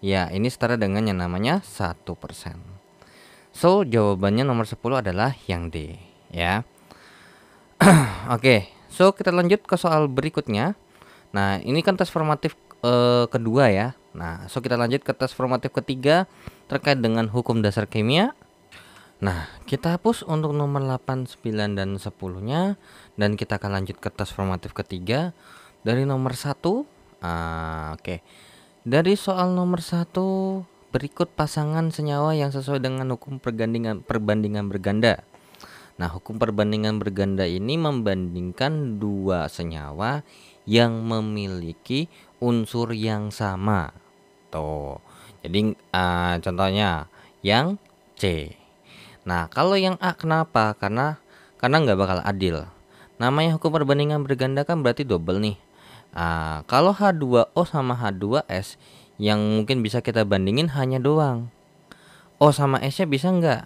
ya ini setara dengan yang namanya 1%. So jawabannya nomor 10 adalah yang D ya. Oke, okay, so kita lanjut ke soal berikutnya. Nah, ini kan tes formatif uh, kedua ya. Nah, so kita lanjut ke tes formatif ketiga terkait dengan hukum dasar kimia Nah, kita hapus untuk nomor 8, 9, dan 10-nya dan kita akan lanjut ke tes formatif ketiga dari nomor 1. Ah, oke. Okay. Dari soal nomor 1 berikut pasangan senyawa yang sesuai dengan hukum perbandingan perbandingan berganda. Nah, hukum perbandingan berganda ini membandingkan dua senyawa yang memiliki unsur yang sama. Tuh. Jadi uh, contohnya yang C Nah, kalau yang A kenapa? Karena karena nggak bakal adil. Namanya hukum perbandingan berganda kan berarti double nih. Nah, kalau H2O sama H2S yang mungkin bisa kita bandingin hanya doang. O sama S-nya bisa nggak?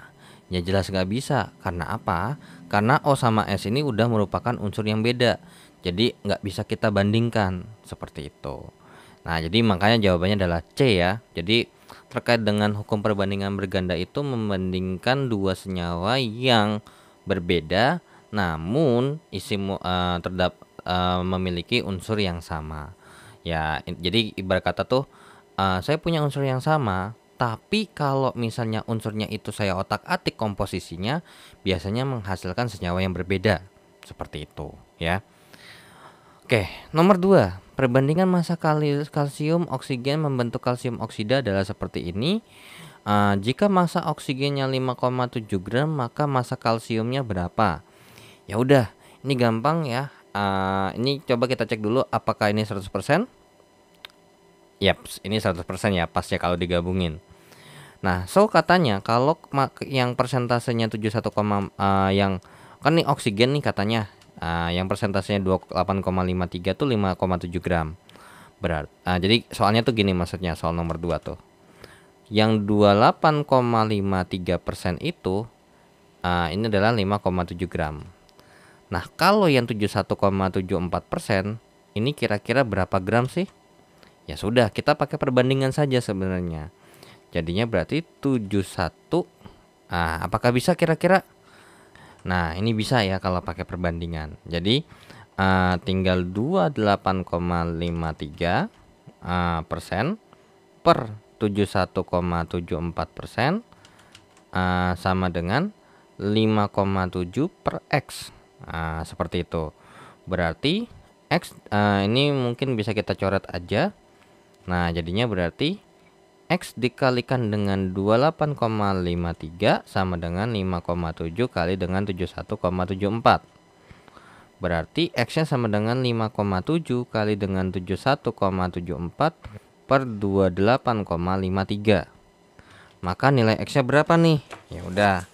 Ya jelas nggak bisa. Karena apa? Karena O sama S ini udah merupakan unsur yang beda. Jadi nggak bisa kita bandingkan seperti itu. Nah, jadi makanya jawabannya adalah C ya. Jadi terkait dengan hukum perbandingan berganda itu membandingkan dua senyawa yang berbeda namun isi uh, terdap uh, memiliki unsur yang sama. Ya, jadi ibarat kata tuh uh, saya punya unsur yang sama, tapi kalau misalnya unsurnya itu saya otak-atik komposisinya, biasanya menghasilkan senyawa yang berbeda. Seperti itu, ya. Oke, nomor 2. Perbandingan massa kalsium oksigen membentuk kalsium oksida adalah seperti ini. Uh, jika massa oksigennya 5,7 gram, maka massa kalsiumnya berapa? Ya udah, ini gampang ya. Uh, ini coba kita cek dulu apakah ini 100%? Yap, ini 100% ya pas ya kalau digabungin. Nah, so katanya kalau yang persentasenya 71, uh, yang kan nih oksigen nih katanya uh, yang persentasenya 28,53 tuh 5,7 gram. Berat. Uh, jadi soalnya tuh gini maksudnya soal nomor 2 tuh. Yang 28,53 persen itu uh, ini adalah 5,7 gram. Nah kalau yang 71,74 persen ini kira-kira berapa gram sih? Ya sudah kita pakai perbandingan saja sebenarnya. Jadinya berarti 71 ah apakah bisa kira-kira Nah, ini bisa ya kalau pakai perbandingan. Jadi uh, tinggal 28,53 uh, persen per 71,74 persen uh, sama dengan 5,7 per X. Uh, seperti itu. Berarti X uh, ini mungkin bisa kita coret aja. Nah, jadinya berarti X dikalikan dengan 28,53 sama dengan 5,7 kali dengan 71,74. Berarti X-nya sama dengan 5,7 kali dengan 71,74 per 28,53. Maka nilai X-nya berapa nih? Ya udah.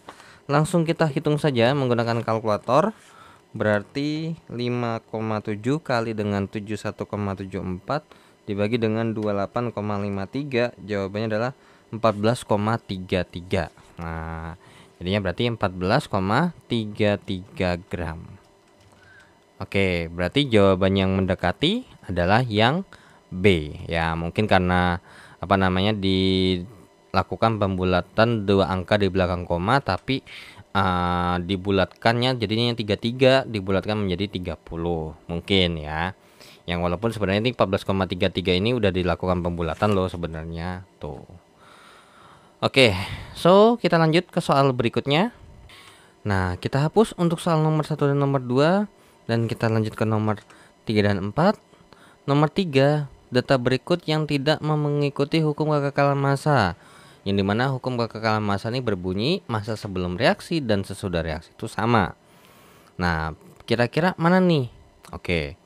Langsung kita hitung saja menggunakan kalkulator. Berarti 5,7 kali dengan 71,74 dibagi dengan 28,53 jawabannya adalah 14,33 nah jadinya berarti 14,33 gram. Oke berarti jawaban yang mendekati adalah yang B. Ya mungkin karena apa namanya dilakukan pembulatan dua angka di belakang koma tapi uh, dibulatkannya jadinya 33 dibulatkan menjadi 30 mungkin ya yang walaupun sebenarnya ini 14,33 ini udah dilakukan pembulatan loh sebenarnya. Tuh. Oke so kita lanjut ke soal berikutnya. Nah kita hapus untuk soal nomor 1 dan nomor 2 dan kita lanjut ke nomor 3 dan 4 nomor 3 data berikut yang tidak mengikuti hukum kekekalan massa. Yang di mana hukum kekekalan massa ini berbunyi masa sebelum reaksi dan sesudah reaksi. Itu sama. Nah kira-kira mana nih? Oke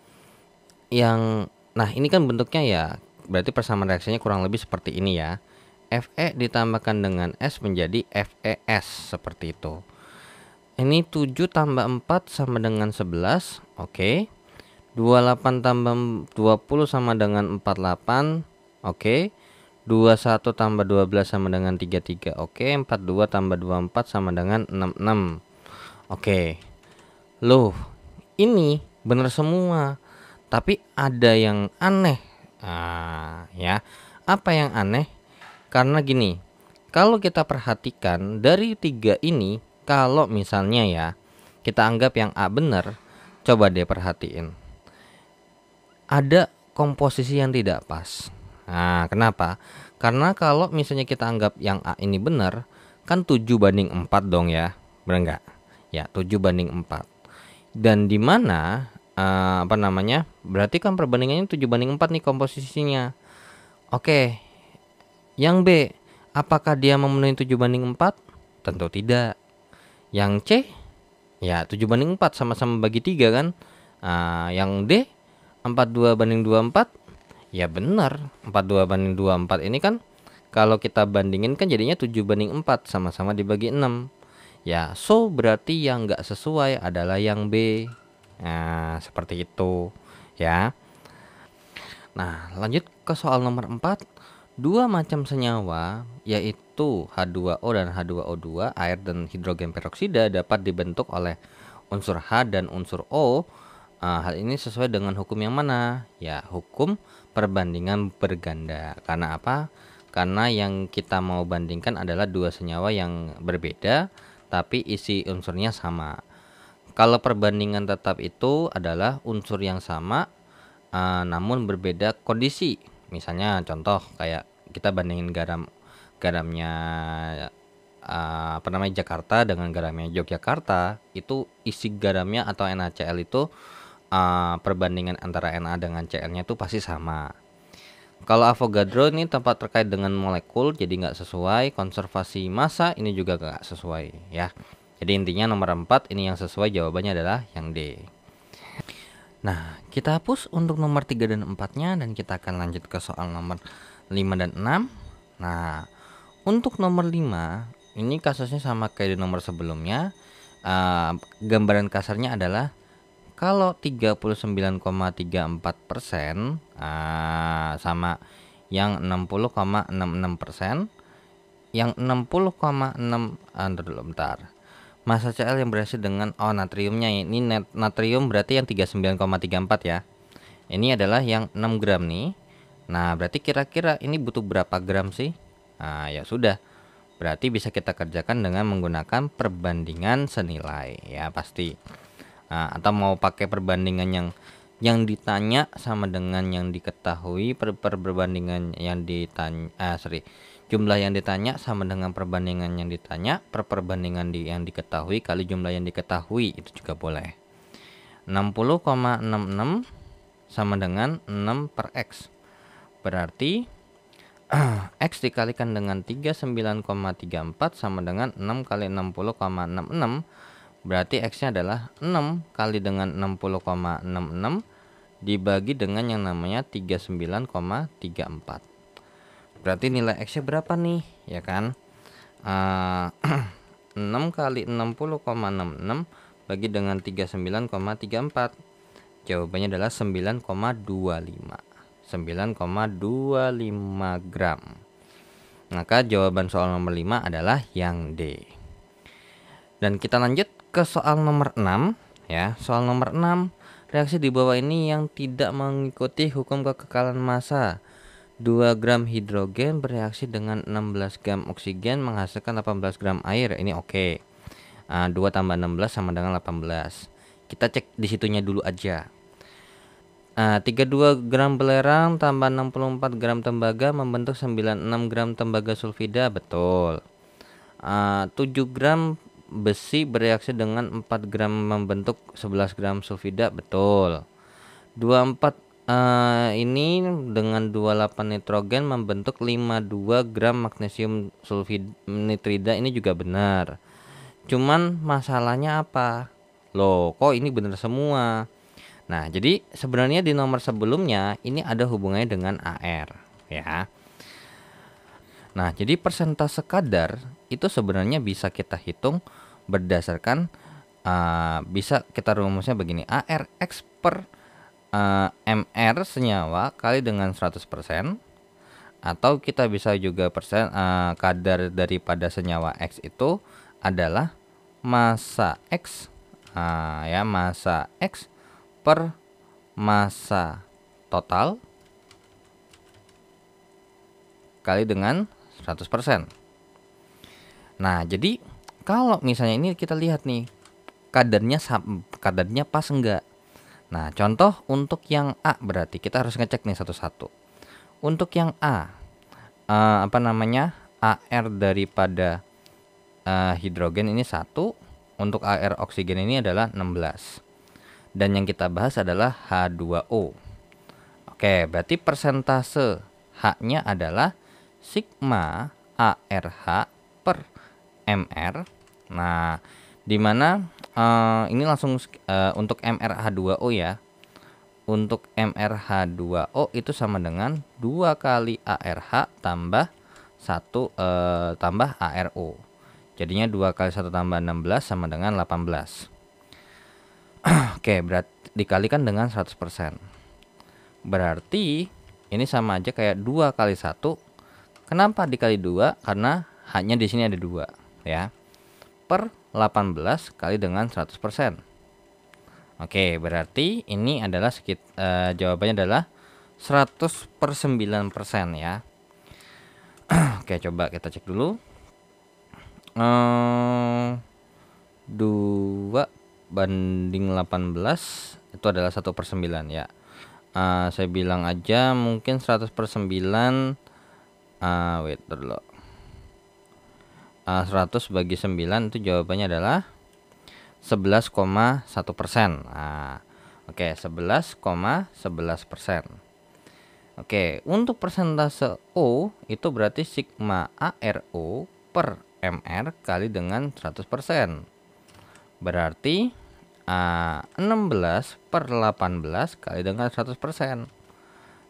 yang nah ini kan bentuknya ya berarti persamaan reaksinya kurang lebih seperti ini ya Fe ditambahkan dengan S menjadi FeS seperti itu ini 7 tambah 4 sama dengan 11 oke okay. 28 tambah 20 sama dengan 48 oke okay. 21 tambah 12 sama dengan 33 oke okay. 42 tambah 24 sama dengan 66 oke okay. loh ini benar semua tapi ada yang aneh. Ah, ya. Apa yang aneh? Karena gini kalau kita perhatikan dari tiga ini kalau misalnya ya kita anggap yang A benar coba deh perhatiin. Ada komposisi yang tidak pas. Nah kenapa? Karena kalau misalnya kita anggap yang A ini benar kan 7 banding 4 dong ya benar nggak? Ya 7 banding 4 dan di mana uh, apa namanya berarti kan perbandingannya 7 banding 4 nih komposisinya. Oke yang B apakah dia memenuhi 7 banding 4 tentu tidak. Yang C ya 7 banding 4 sama-sama bagi 3 kan? Uh, yang D 42 banding 24 ya benar 42 banding 24 ini kan kalau kita bandingin kan jadinya 7 banding 4 sama-sama dibagi 6 ya so berarti yang nggak sesuai adalah yang B Nah, seperti itu ya. Nah, lanjut ke soal nomor 4. Dua macam senyawa yaitu H2O dan H2O2, air dan hidrogen peroksida dapat dibentuk oleh unsur H dan unsur O. Uh, hal ini sesuai dengan hukum yang mana? Ya, hukum perbandingan berganda. Karena apa? Karena yang kita mau bandingkan adalah dua senyawa yang berbeda tapi isi unsurnya sama. Kalau perbandingan tetap itu adalah unsur yang sama uh, namun berbeda kondisi. Misalnya contoh kayak kita bandingin garam garamnya uh, apa namanya Jakarta dengan garamnya Yogyakarta itu isi garamnya atau NaCl itu uh, perbandingan antara Na dengan Cl-nya itu pasti sama. Kalau Avogadro ini tempat terkait dengan molekul jadi nggak sesuai, konservasi massa ini juga nggak sesuai ya. Jadi intinya nomor 4 ini yang sesuai jawabannya adalah yang D. Nah, kita hapus untuk nomor 3 dan 4-nya dan kita akan lanjut ke soal nomor 5 dan 6. Nah, untuk nomor 5 ini kasusnya sama kayak di nomor sebelumnya. Uh, gambaran kasarnya adalah kalau 39,34 persen uh, sama yang 60,66 persen, yang 60,6 uh, dulu bentar masa Cl yang berhasil dengan oh natriumnya ini. Net, natrium berarti yang 39,34 ya. Ini adalah yang 6 gram nih. Nah berarti kira-kira ini butuh berapa gram sih? Nah ya sudah. Berarti bisa kita kerjakan dengan menggunakan perbandingan senilai ya pasti. Nah, atau mau pakai perbandingan yang yang ditanya sama dengan yang diketahui per, per perbandingan yang ditanya ah, sorry jumlah yang ditanya sama dengan perbandingan yang ditanya per perbandingan di yang diketahui kali jumlah yang diketahui itu juga boleh. 60,66 sama dengan 6 per X. Berarti X dikalikan dengan 39,34 sama dengan 6 kali 60,66 berarti X nya adalah 6 kali dengan 60,66 dibagi dengan yang namanya 39,34 berarti nilai X nya berapa nih? Ya kan? Uh, eh, 6 kali 60,66 bagi dengan 39,34 jawabannya adalah 9,25 9,25 gram. Maka jawaban soal nomor 5 adalah yang D. Dan kita lanjut ke soal nomor 6 ya. Soal nomor 6 reaksi di bawah ini yang tidak mengikuti hukum kekekalan massa 2 gram hidrogen bereaksi dengan 16 gram oksigen menghasilkan 18 gram air. Ini oke. Okay. Uh, 2 tambah 16 sama dengan 18. Kita cek di situnya dulu aja. Uh, 32 gram belerang tambah 64 gram tembaga membentuk 96 gram tembaga sulfida. Betul. Uh, 7 gram besi bereaksi dengan 4 gram membentuk 11 gram sulfida. Betul. 24 uh, ini dengan 28 nitrogen membentuk 52 gram magnesium sulfid nitrida ini juga benar. Cuman masalahnya apa? Loh, kok ini benar semua? Nah, jadi sebenarnya di nomor sebelumnya ini ada hubungannya dengan AR, ya. Nah, jadi persentase kadar itu sebenarnya bisa kita hitung berdasarkan uh, bisa kita rumusnya begini, AR X per uh, mr senyawa kali dengan 100% atau kita bisa juga persen uh, kadar daripada senyawa X itu adalah massa X uh, ya massa X per massa total kali dengan 100%. Nah, jadi kalau misalnya ini kita lihat nih kadarnya kadarnya pas enggak? Nah, contoh untuk yang A berarti kita harus ngecek nih satu-satu. Untuk yang A, uh, apa namanya? AR daripada uh, hidrogen ini satu, untuk AR oksigen ini adalah 16. Dan yang kita bahas adalah H2O. Oke, berarti persentase H-nya adalah sigma ARH per MR. Nah, di mana uh, ini langsung uh, untuk MRH2O ya. Untuk MRH2O itu sama dengan 2 kali ARH tambah 1 uh, eh, tambah ARO. Jadinya 2 kali 1 tambah 16 sama dengan 18. Oke, berarti dikalikan dengan 100%. Berarti ini sama aja kayak dua kali satu kenapa dikali dua karena hanya di sini ada dua ya per 18 kali dengan 100% oke berarti ini adalah sekit uh, jawabannya adalah 100 per 9% ya. Oke coba kita cek dulu. Uh, 2 banding 18 itu adalah 1 per 9 ya. Uh, saya bilang aja mungkin 100 per 9 uh, wait dulu uh, 100 bagi 9 itu jawabannya adalah 11,1 persen nah, oke okay, 11,11 persen Oke, untuk persentase O itu berarti sigma ARO per MR kali dengan 100%. Berarti uh, 16 per 18 kali dengan 100%.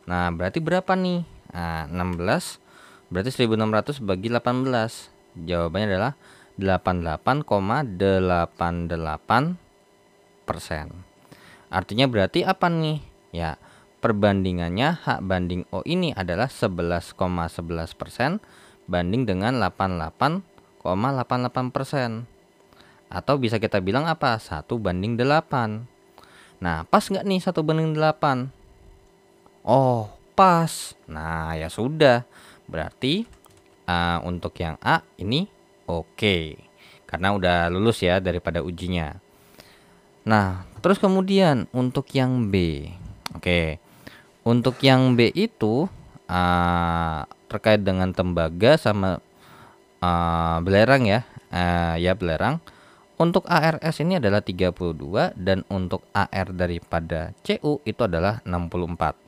Nah, berarti berapa nih? Nah, 16 berarti 1600 bagi 18. Jawabannya adalah 88,88 persen. Artinya berarti apa nih? Ya, perbandingannya hak banding O ini adalah 11,11 persen banding dengan 88,88 persen. Atau bisa kita bilang apa? 1 banding 8. Nah, pas nggak nih 1 banding 8? Oh, pas. Nah, ya sudah. Berarti uh, untuk yang A ini oke. Okay. Karena udah lulus ya daripada ujinya. Nah, terus kemudian untuk yang B. Oke. Okay. Untuk yang B itu uh, terkait dengan tembaga sama uh, belerang ya. Uh, ya belerang untuk ARS ini adalah 32 dan untuk AR daripada CU itu adalah 64.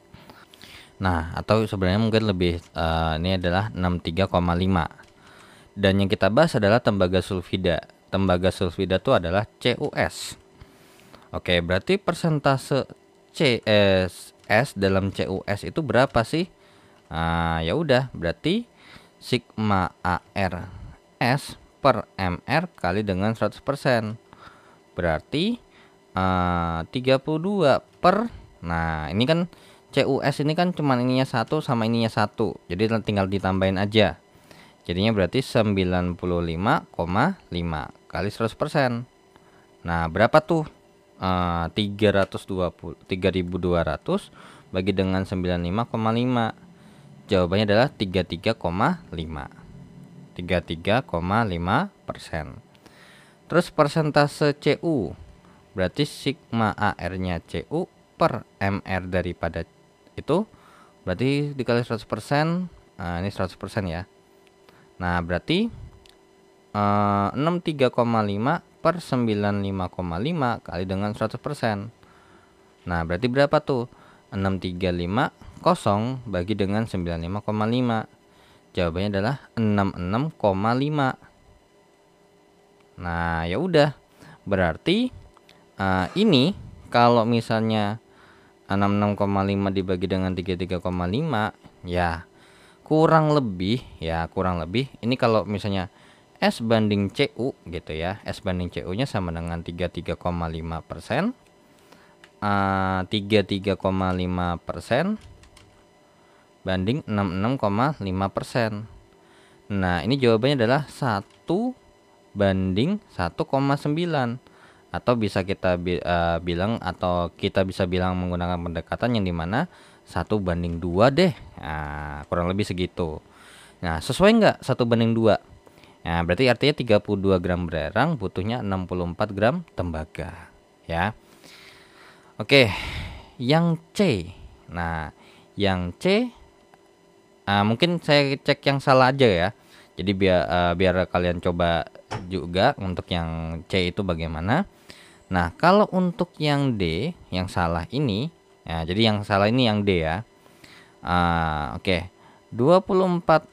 Nah, atau sebenarnya mungkin lebih uh, ini adalah 63,5. Dan yang kita bahas adalah tembaga sulfida. Tembaga sulfida itu adalah CUS. Oke, berarti persentase CSS dalam CUS itu berapa sih? Nah, ya udah, berarti sigma ARS per MR kali dengan 100%. Berarti uh, 32 per Nah, ini kan CUS ini kan cuma ininya satu sama ininya satu. Jadi tinggal ditambahin aja. Jadinya berarti 95,5 kali 100%. Nah, berapa tuh? Uh, 320 3200 bagi dengan 95,5. Jawabannya adalah 33,5. 33,5 persen. Terus persentase CU berarti sigma AR-nya CU per MR daripada itu berarti dikali 100 persen nah, ini 100 persen ya nah berarti uh, 63,5 per 95,5 kali dengan 100 persen nah berarti berapa tuh 635 kosong bagi dengan 95,5 Jawabannya adalah 66,5. Nah, ya udah. Berarti uh, ini kalau misalnya 66,5 dibagi dengan 33,5 ya kurang lebih ya kurang lebih ini kalau misalnya S banding CU gitu ya S banding CU nya sama dengan 33,5 persen uh, 33,5 persen banding 66,5%. Nah, ini jawabannya adalah 1 banding 1,9 atau bisa kita uh, bilang atau kita bisa bilang menggunakan pendekatan yang di mana satu banding dua deh. Nah, kurang lebih segitu. Nah sesuai nggak satu banding dua? Nah berarti artinya 32 gram bererang butuhnya 64 gram tembaga ya. Oke yang C. Nah yang C uh, mungkin saya cek yang salah aja ya. Jadi biar uh, biar kalian coba juga untuk yang C itu bagaimana nah kalau untuk yang D yang salah ini ya jadi yang salah ini yang D ya uh, oke okay. 24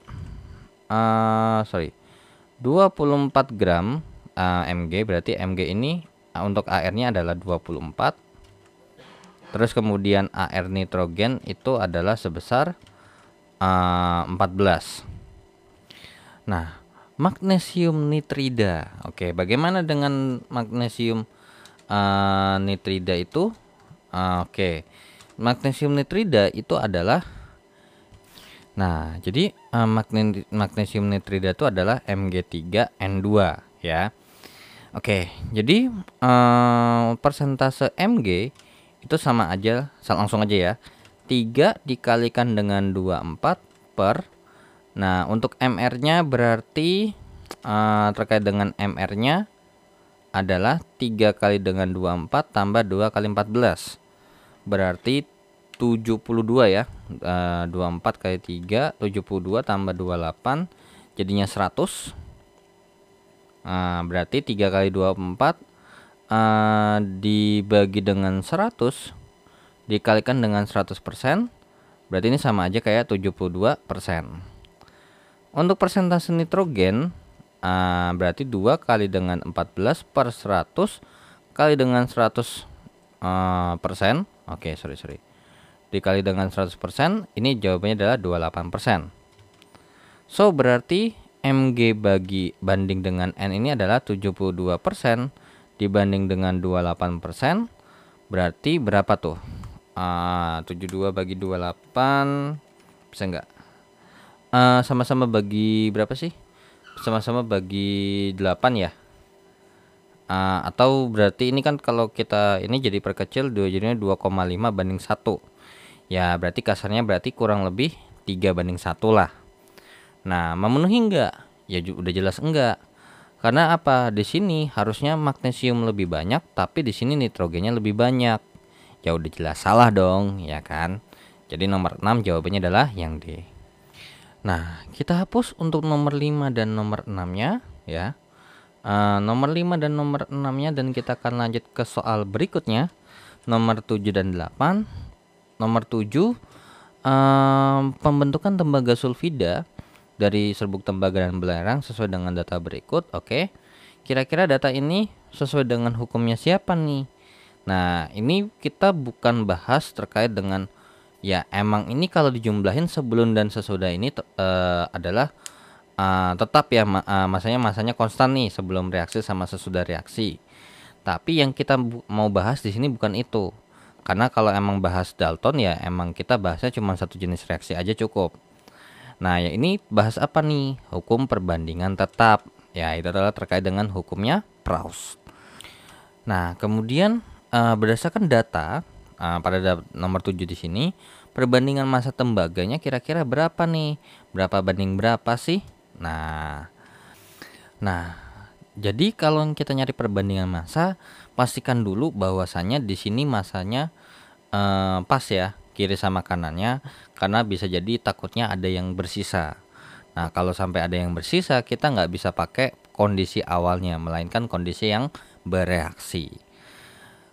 uh, sorry 24 gram uh, mg berarti mg ini uh, untuk AR nya adalah 24 terus kemudian AR nitrogen itu adalah sebesar uh, eh, 14. Nah, magnesium nitrida. Oke, bagaimana dengan magnesium uh, nitrida itu? Uh, Oke. Magnesium nitrida itu adalah Nah, jadi uh, magnesium nitrida itu adalah Mg3N2 ya. Oke, jadi uh, persentase Mg itu sama aja, langsung aja ya. 3 dikalikan dengan 24 per Nah, untuk MR-nya berarti uh, terkait dengan MR-nya adalah 3 kali dengan 24 tambah 2 kali 14. Berarti 72 ya. Uh, 24 kali 3 72 tambah 28 jadinya 100. Nah, berarti 3 kali 24 uh, dibagi dengan 100 dikalikan dengan 100%, berarti ini sama aja kayak 72%. Untuk persentase nitrogen uh, berarti 2 kali dengan 14 per 100 kali dengan 100 uh, ah, persen. Oke, okay, sorry sorry. Dikali dengan 100 persen, ini jawabannya adalah 28 persen. So berarti Mg bagi banding dengan N ini adalah 72 persen dibanding dengan 28 persen. Berarti berapa tuh? Uh, 72 bagi 28 bisa enggak? sama eh, sama-sama bagi berapa sih? Sama-sama bagi 8 ya? Uh, atau berarti ini kan kalau kita ini jadi perkecil dua jadinya 2,5 banding 1 ya berarti kasarnya berarti kurang lebih 3 banding 1 lah. Nah memenuhi enggak ya udah jelas enggak karena apa? Di sini harusnya magnesium lebih banyak tapi di sini nitrogennya lebih banyak. Ya udah jelas salah dong ya kan? Jadi nomor 6 jawabannya adalah yang D Nah, kita hapus untuk nomor 5 dan nomor 6-nya ya. Uh, nomor 5 dan nomor 6-nya dan kita akan lanjut ke soal berikutnya. Nomor 7 dan 8. Nomor 7 uh, eh, pembentukan tembaga sulfida dari serbuk tembaga dan belerang sesuai dengan data berikut. Oke. Okay. Kira-kira data ini sesuai dengan hukumnya siapa nih? Nah, ini kita bukan bahas terkait dengan Ya, emang ini kalau dijumlahin sebelum dan sesudah ini uh, adalah uh, tetap ya ma uh, masanya masanya konstan nih sebelum reaksi sama sesudah reaksi. Tapi yang kita mau bahas di sini bukan itu. Karena kalau emang bahas Dalton ya emang kita bahasnya cuma satu jenis reaksi aja cukup. Nah, ya ini bahas apa nih? Hukum perbandingan tetap. Ya, itu adalah terkait dengan hukumnya Proust. Nah, kemudian uh, berdasarkan data uh, pada nomor 7 di sini perbandingan masa tembaganya kira-kira berapa nih? Berapa banding berapa sih? Nah nah jadi kalau kita nyari perbandingan masa pastikan dulu bahwasannya di sini masanya uh, pas ya kiri sama kanannya karena bisa jadi takutnya ada yang bersisa. Nah kalau sampai ada yang bersisa kita nggak bisa pakai kondisi awalnya melainkan kondisi yang bereaksi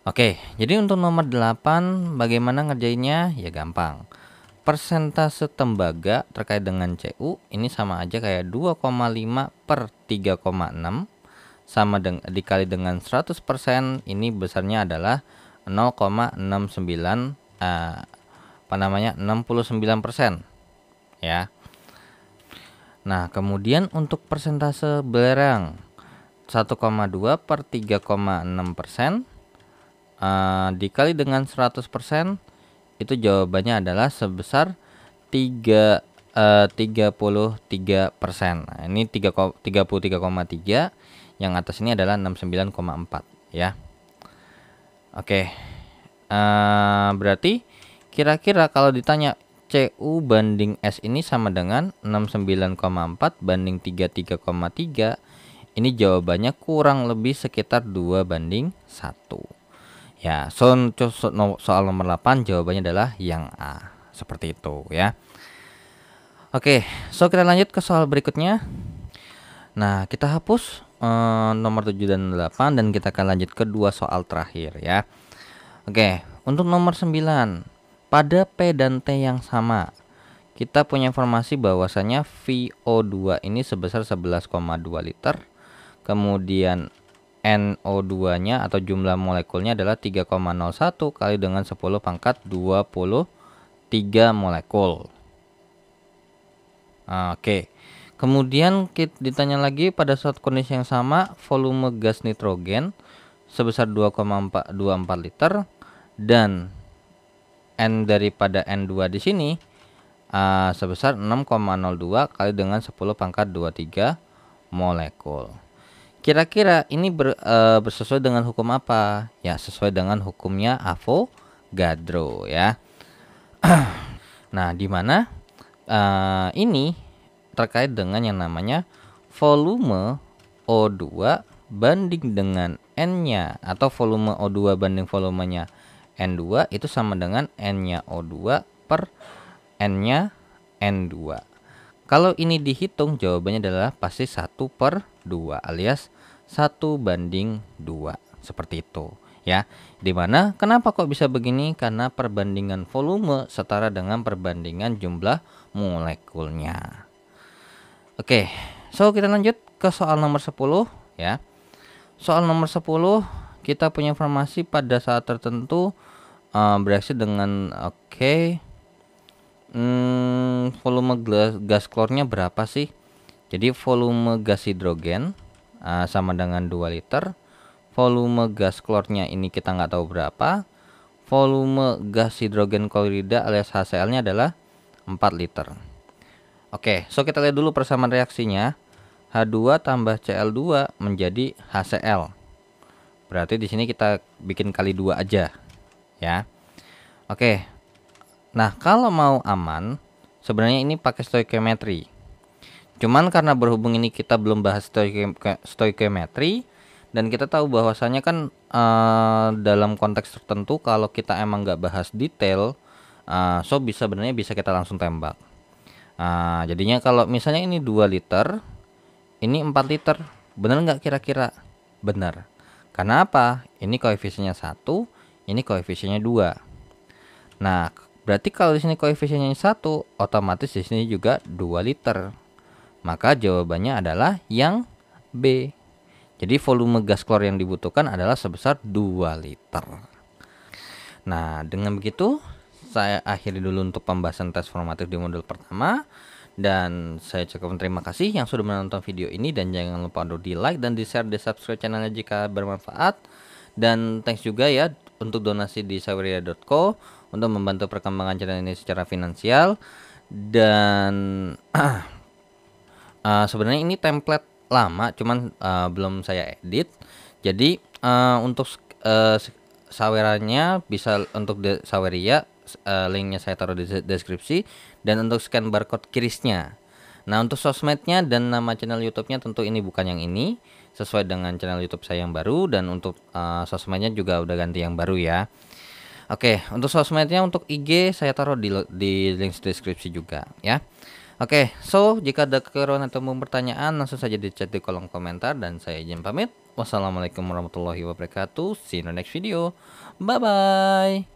Oke, jadi untuk nomor 8 bagaimana ngerjainnya? Ya gampang. Persentase tembaga terkait dengan CU ini sama aja kayak 2,5 per 3,6 sama dengan dikali dengan 100% ini besarnya adalah 0,69 eh, apa namanya 69% ya. Nah, kemudian untuk persentase belerang 1,2 per 3,6 persen uh, dikali dengan 100% itu jawabannya adalah sebesar 3 uh, 33%. Nah, ini 33,3 yang atas ini adalah 69,4 ya. Oke. Uh, berarti kira-kira kalau ditanya CU banding S ini sama dengan 69,4 banding 33,3 ini jawabannya kurang lebih sekitar 2 banding 1 Ya, so, so, soal nomor 8 jawabannya adalah yang A. Seperti itu ya. Oke, so kita lanjut ke soal berikutnya. Nah, kita hapus uh, nomor 7 dan 8 dan kita akan lanjut ke dua soal terakhir ya. Oke, untuk nomor 9. Pada P dan T yang sama, kita punya informasi bahwasanya VO2 ini sebesar 11,2 liter. Kemudian NO2-nya atau jumlah molekulnya adalah 3,01 kali dengan 10 pangkat 23 molekul. Oke. Kemudian kita ditanya lagi pada suatu kondisi yang sama, volume gas nitrogen sebesar 2,24 liter dan N daripada N2 di sini uh, sebesar 6,02 kali dengan 10 pangkat 23 molekul. Kira-kira ini ber, uh, bersesuai dengan hukum apa? Ya, sesuai dengan hukumnya Avogadro ya. nah, di mana uh, ini terkait dengan yang namanya volume O2 banding dengan N-nya atau volume O2 banding volumenya N2 itu sama dengan N-nya O2 per N-nya N2. Kalau ini dihitung jawabannya adalah pasti 1 per 2 alias 1 banding 2 seperti itu ya. Di mana kenapa kok bisa begini? Karena perbandingan volume setara dengan perbandingan jumlah molekulnya. Oke, so kita lanjut ke soal nomor 10 ya. Soal nomor 10 kita punya informasi pada saat tertentu uh, bereaksi dengan oke okay, hmm, volume gas, gas klornya berapa sih? Jadi volume gas hidrogen uh, sama dengan 2 liter. Volume gas klornya ini kita nggak tahu berapa. Volume gas hidrogen klorida alias HCl-nya adalah 4 liter. Oke, so kita lihat dulu persamaan reaksinya. H2 tambah Cl2 menjadi HCl. Berarti di sini kita bikin kali dua aja, ya. Oke. Nah, kalau mau aman, sebenarnya ini pakai stoichiometry. Cuman karena berhubung ini kita belum bahas stoichiometry dan kita tahu bahwasanya kan uh, dalam konteks tertentu kalau kita emang nggak bahas detail, uh, so bisa sebenarnya bisa kita langsung tembak. Uh, jadinya kalau misalnya ini 2 liter, ini 4 liter bener nggak kira-kira? Benar karena apa? Ini koefisiennya satu ini koefisiennya dua. Nah berarti kalau di sini koefisiennya satu otomatis di sini juga 2 liter maka jawabannya adalah yang B jadi volume gas klor yang dibutuhkan adalah sebesar 2 liter nah dengan begitu saya akhiri dulu untuk pembahasan tes formatif di modul pertama dan saya cukup terima kasih yang sudah menonton video ini dan jangan lupa untuk di like dan di share di subscribe channelnya jika bermanfaat. Dan thanks juga ya untuk donasi di saweria.co untuk membantu perkembangan channel ini secara finansial. Dan uh, sebenarnya ini template lama, cuman uh, belum saya edit. Jadi uh, untuk uh, saweranya bisa untuk saweria uh, linknya saya taruh di deskripsi dan untuk scan barcode kirisnya. Nah untuk sosmednya dan nama channel YouTube-nya tentu ini bukan yang ini sesuai dengan channel YouTube saya yang baru dan untuk uh, sosmednya juga udah ganti yang baru ya. Oke, untuk sosmednya untuk IG saya taruh di di link deskripsi juga ya. Oke, so jika ada kekurangan atau pertanyaan langsung saja di chat di kolom komentar dan saya izin pamit. Wassalamualaikum warahmatullahi wabarakatuh. See you in the next video. Bye bye.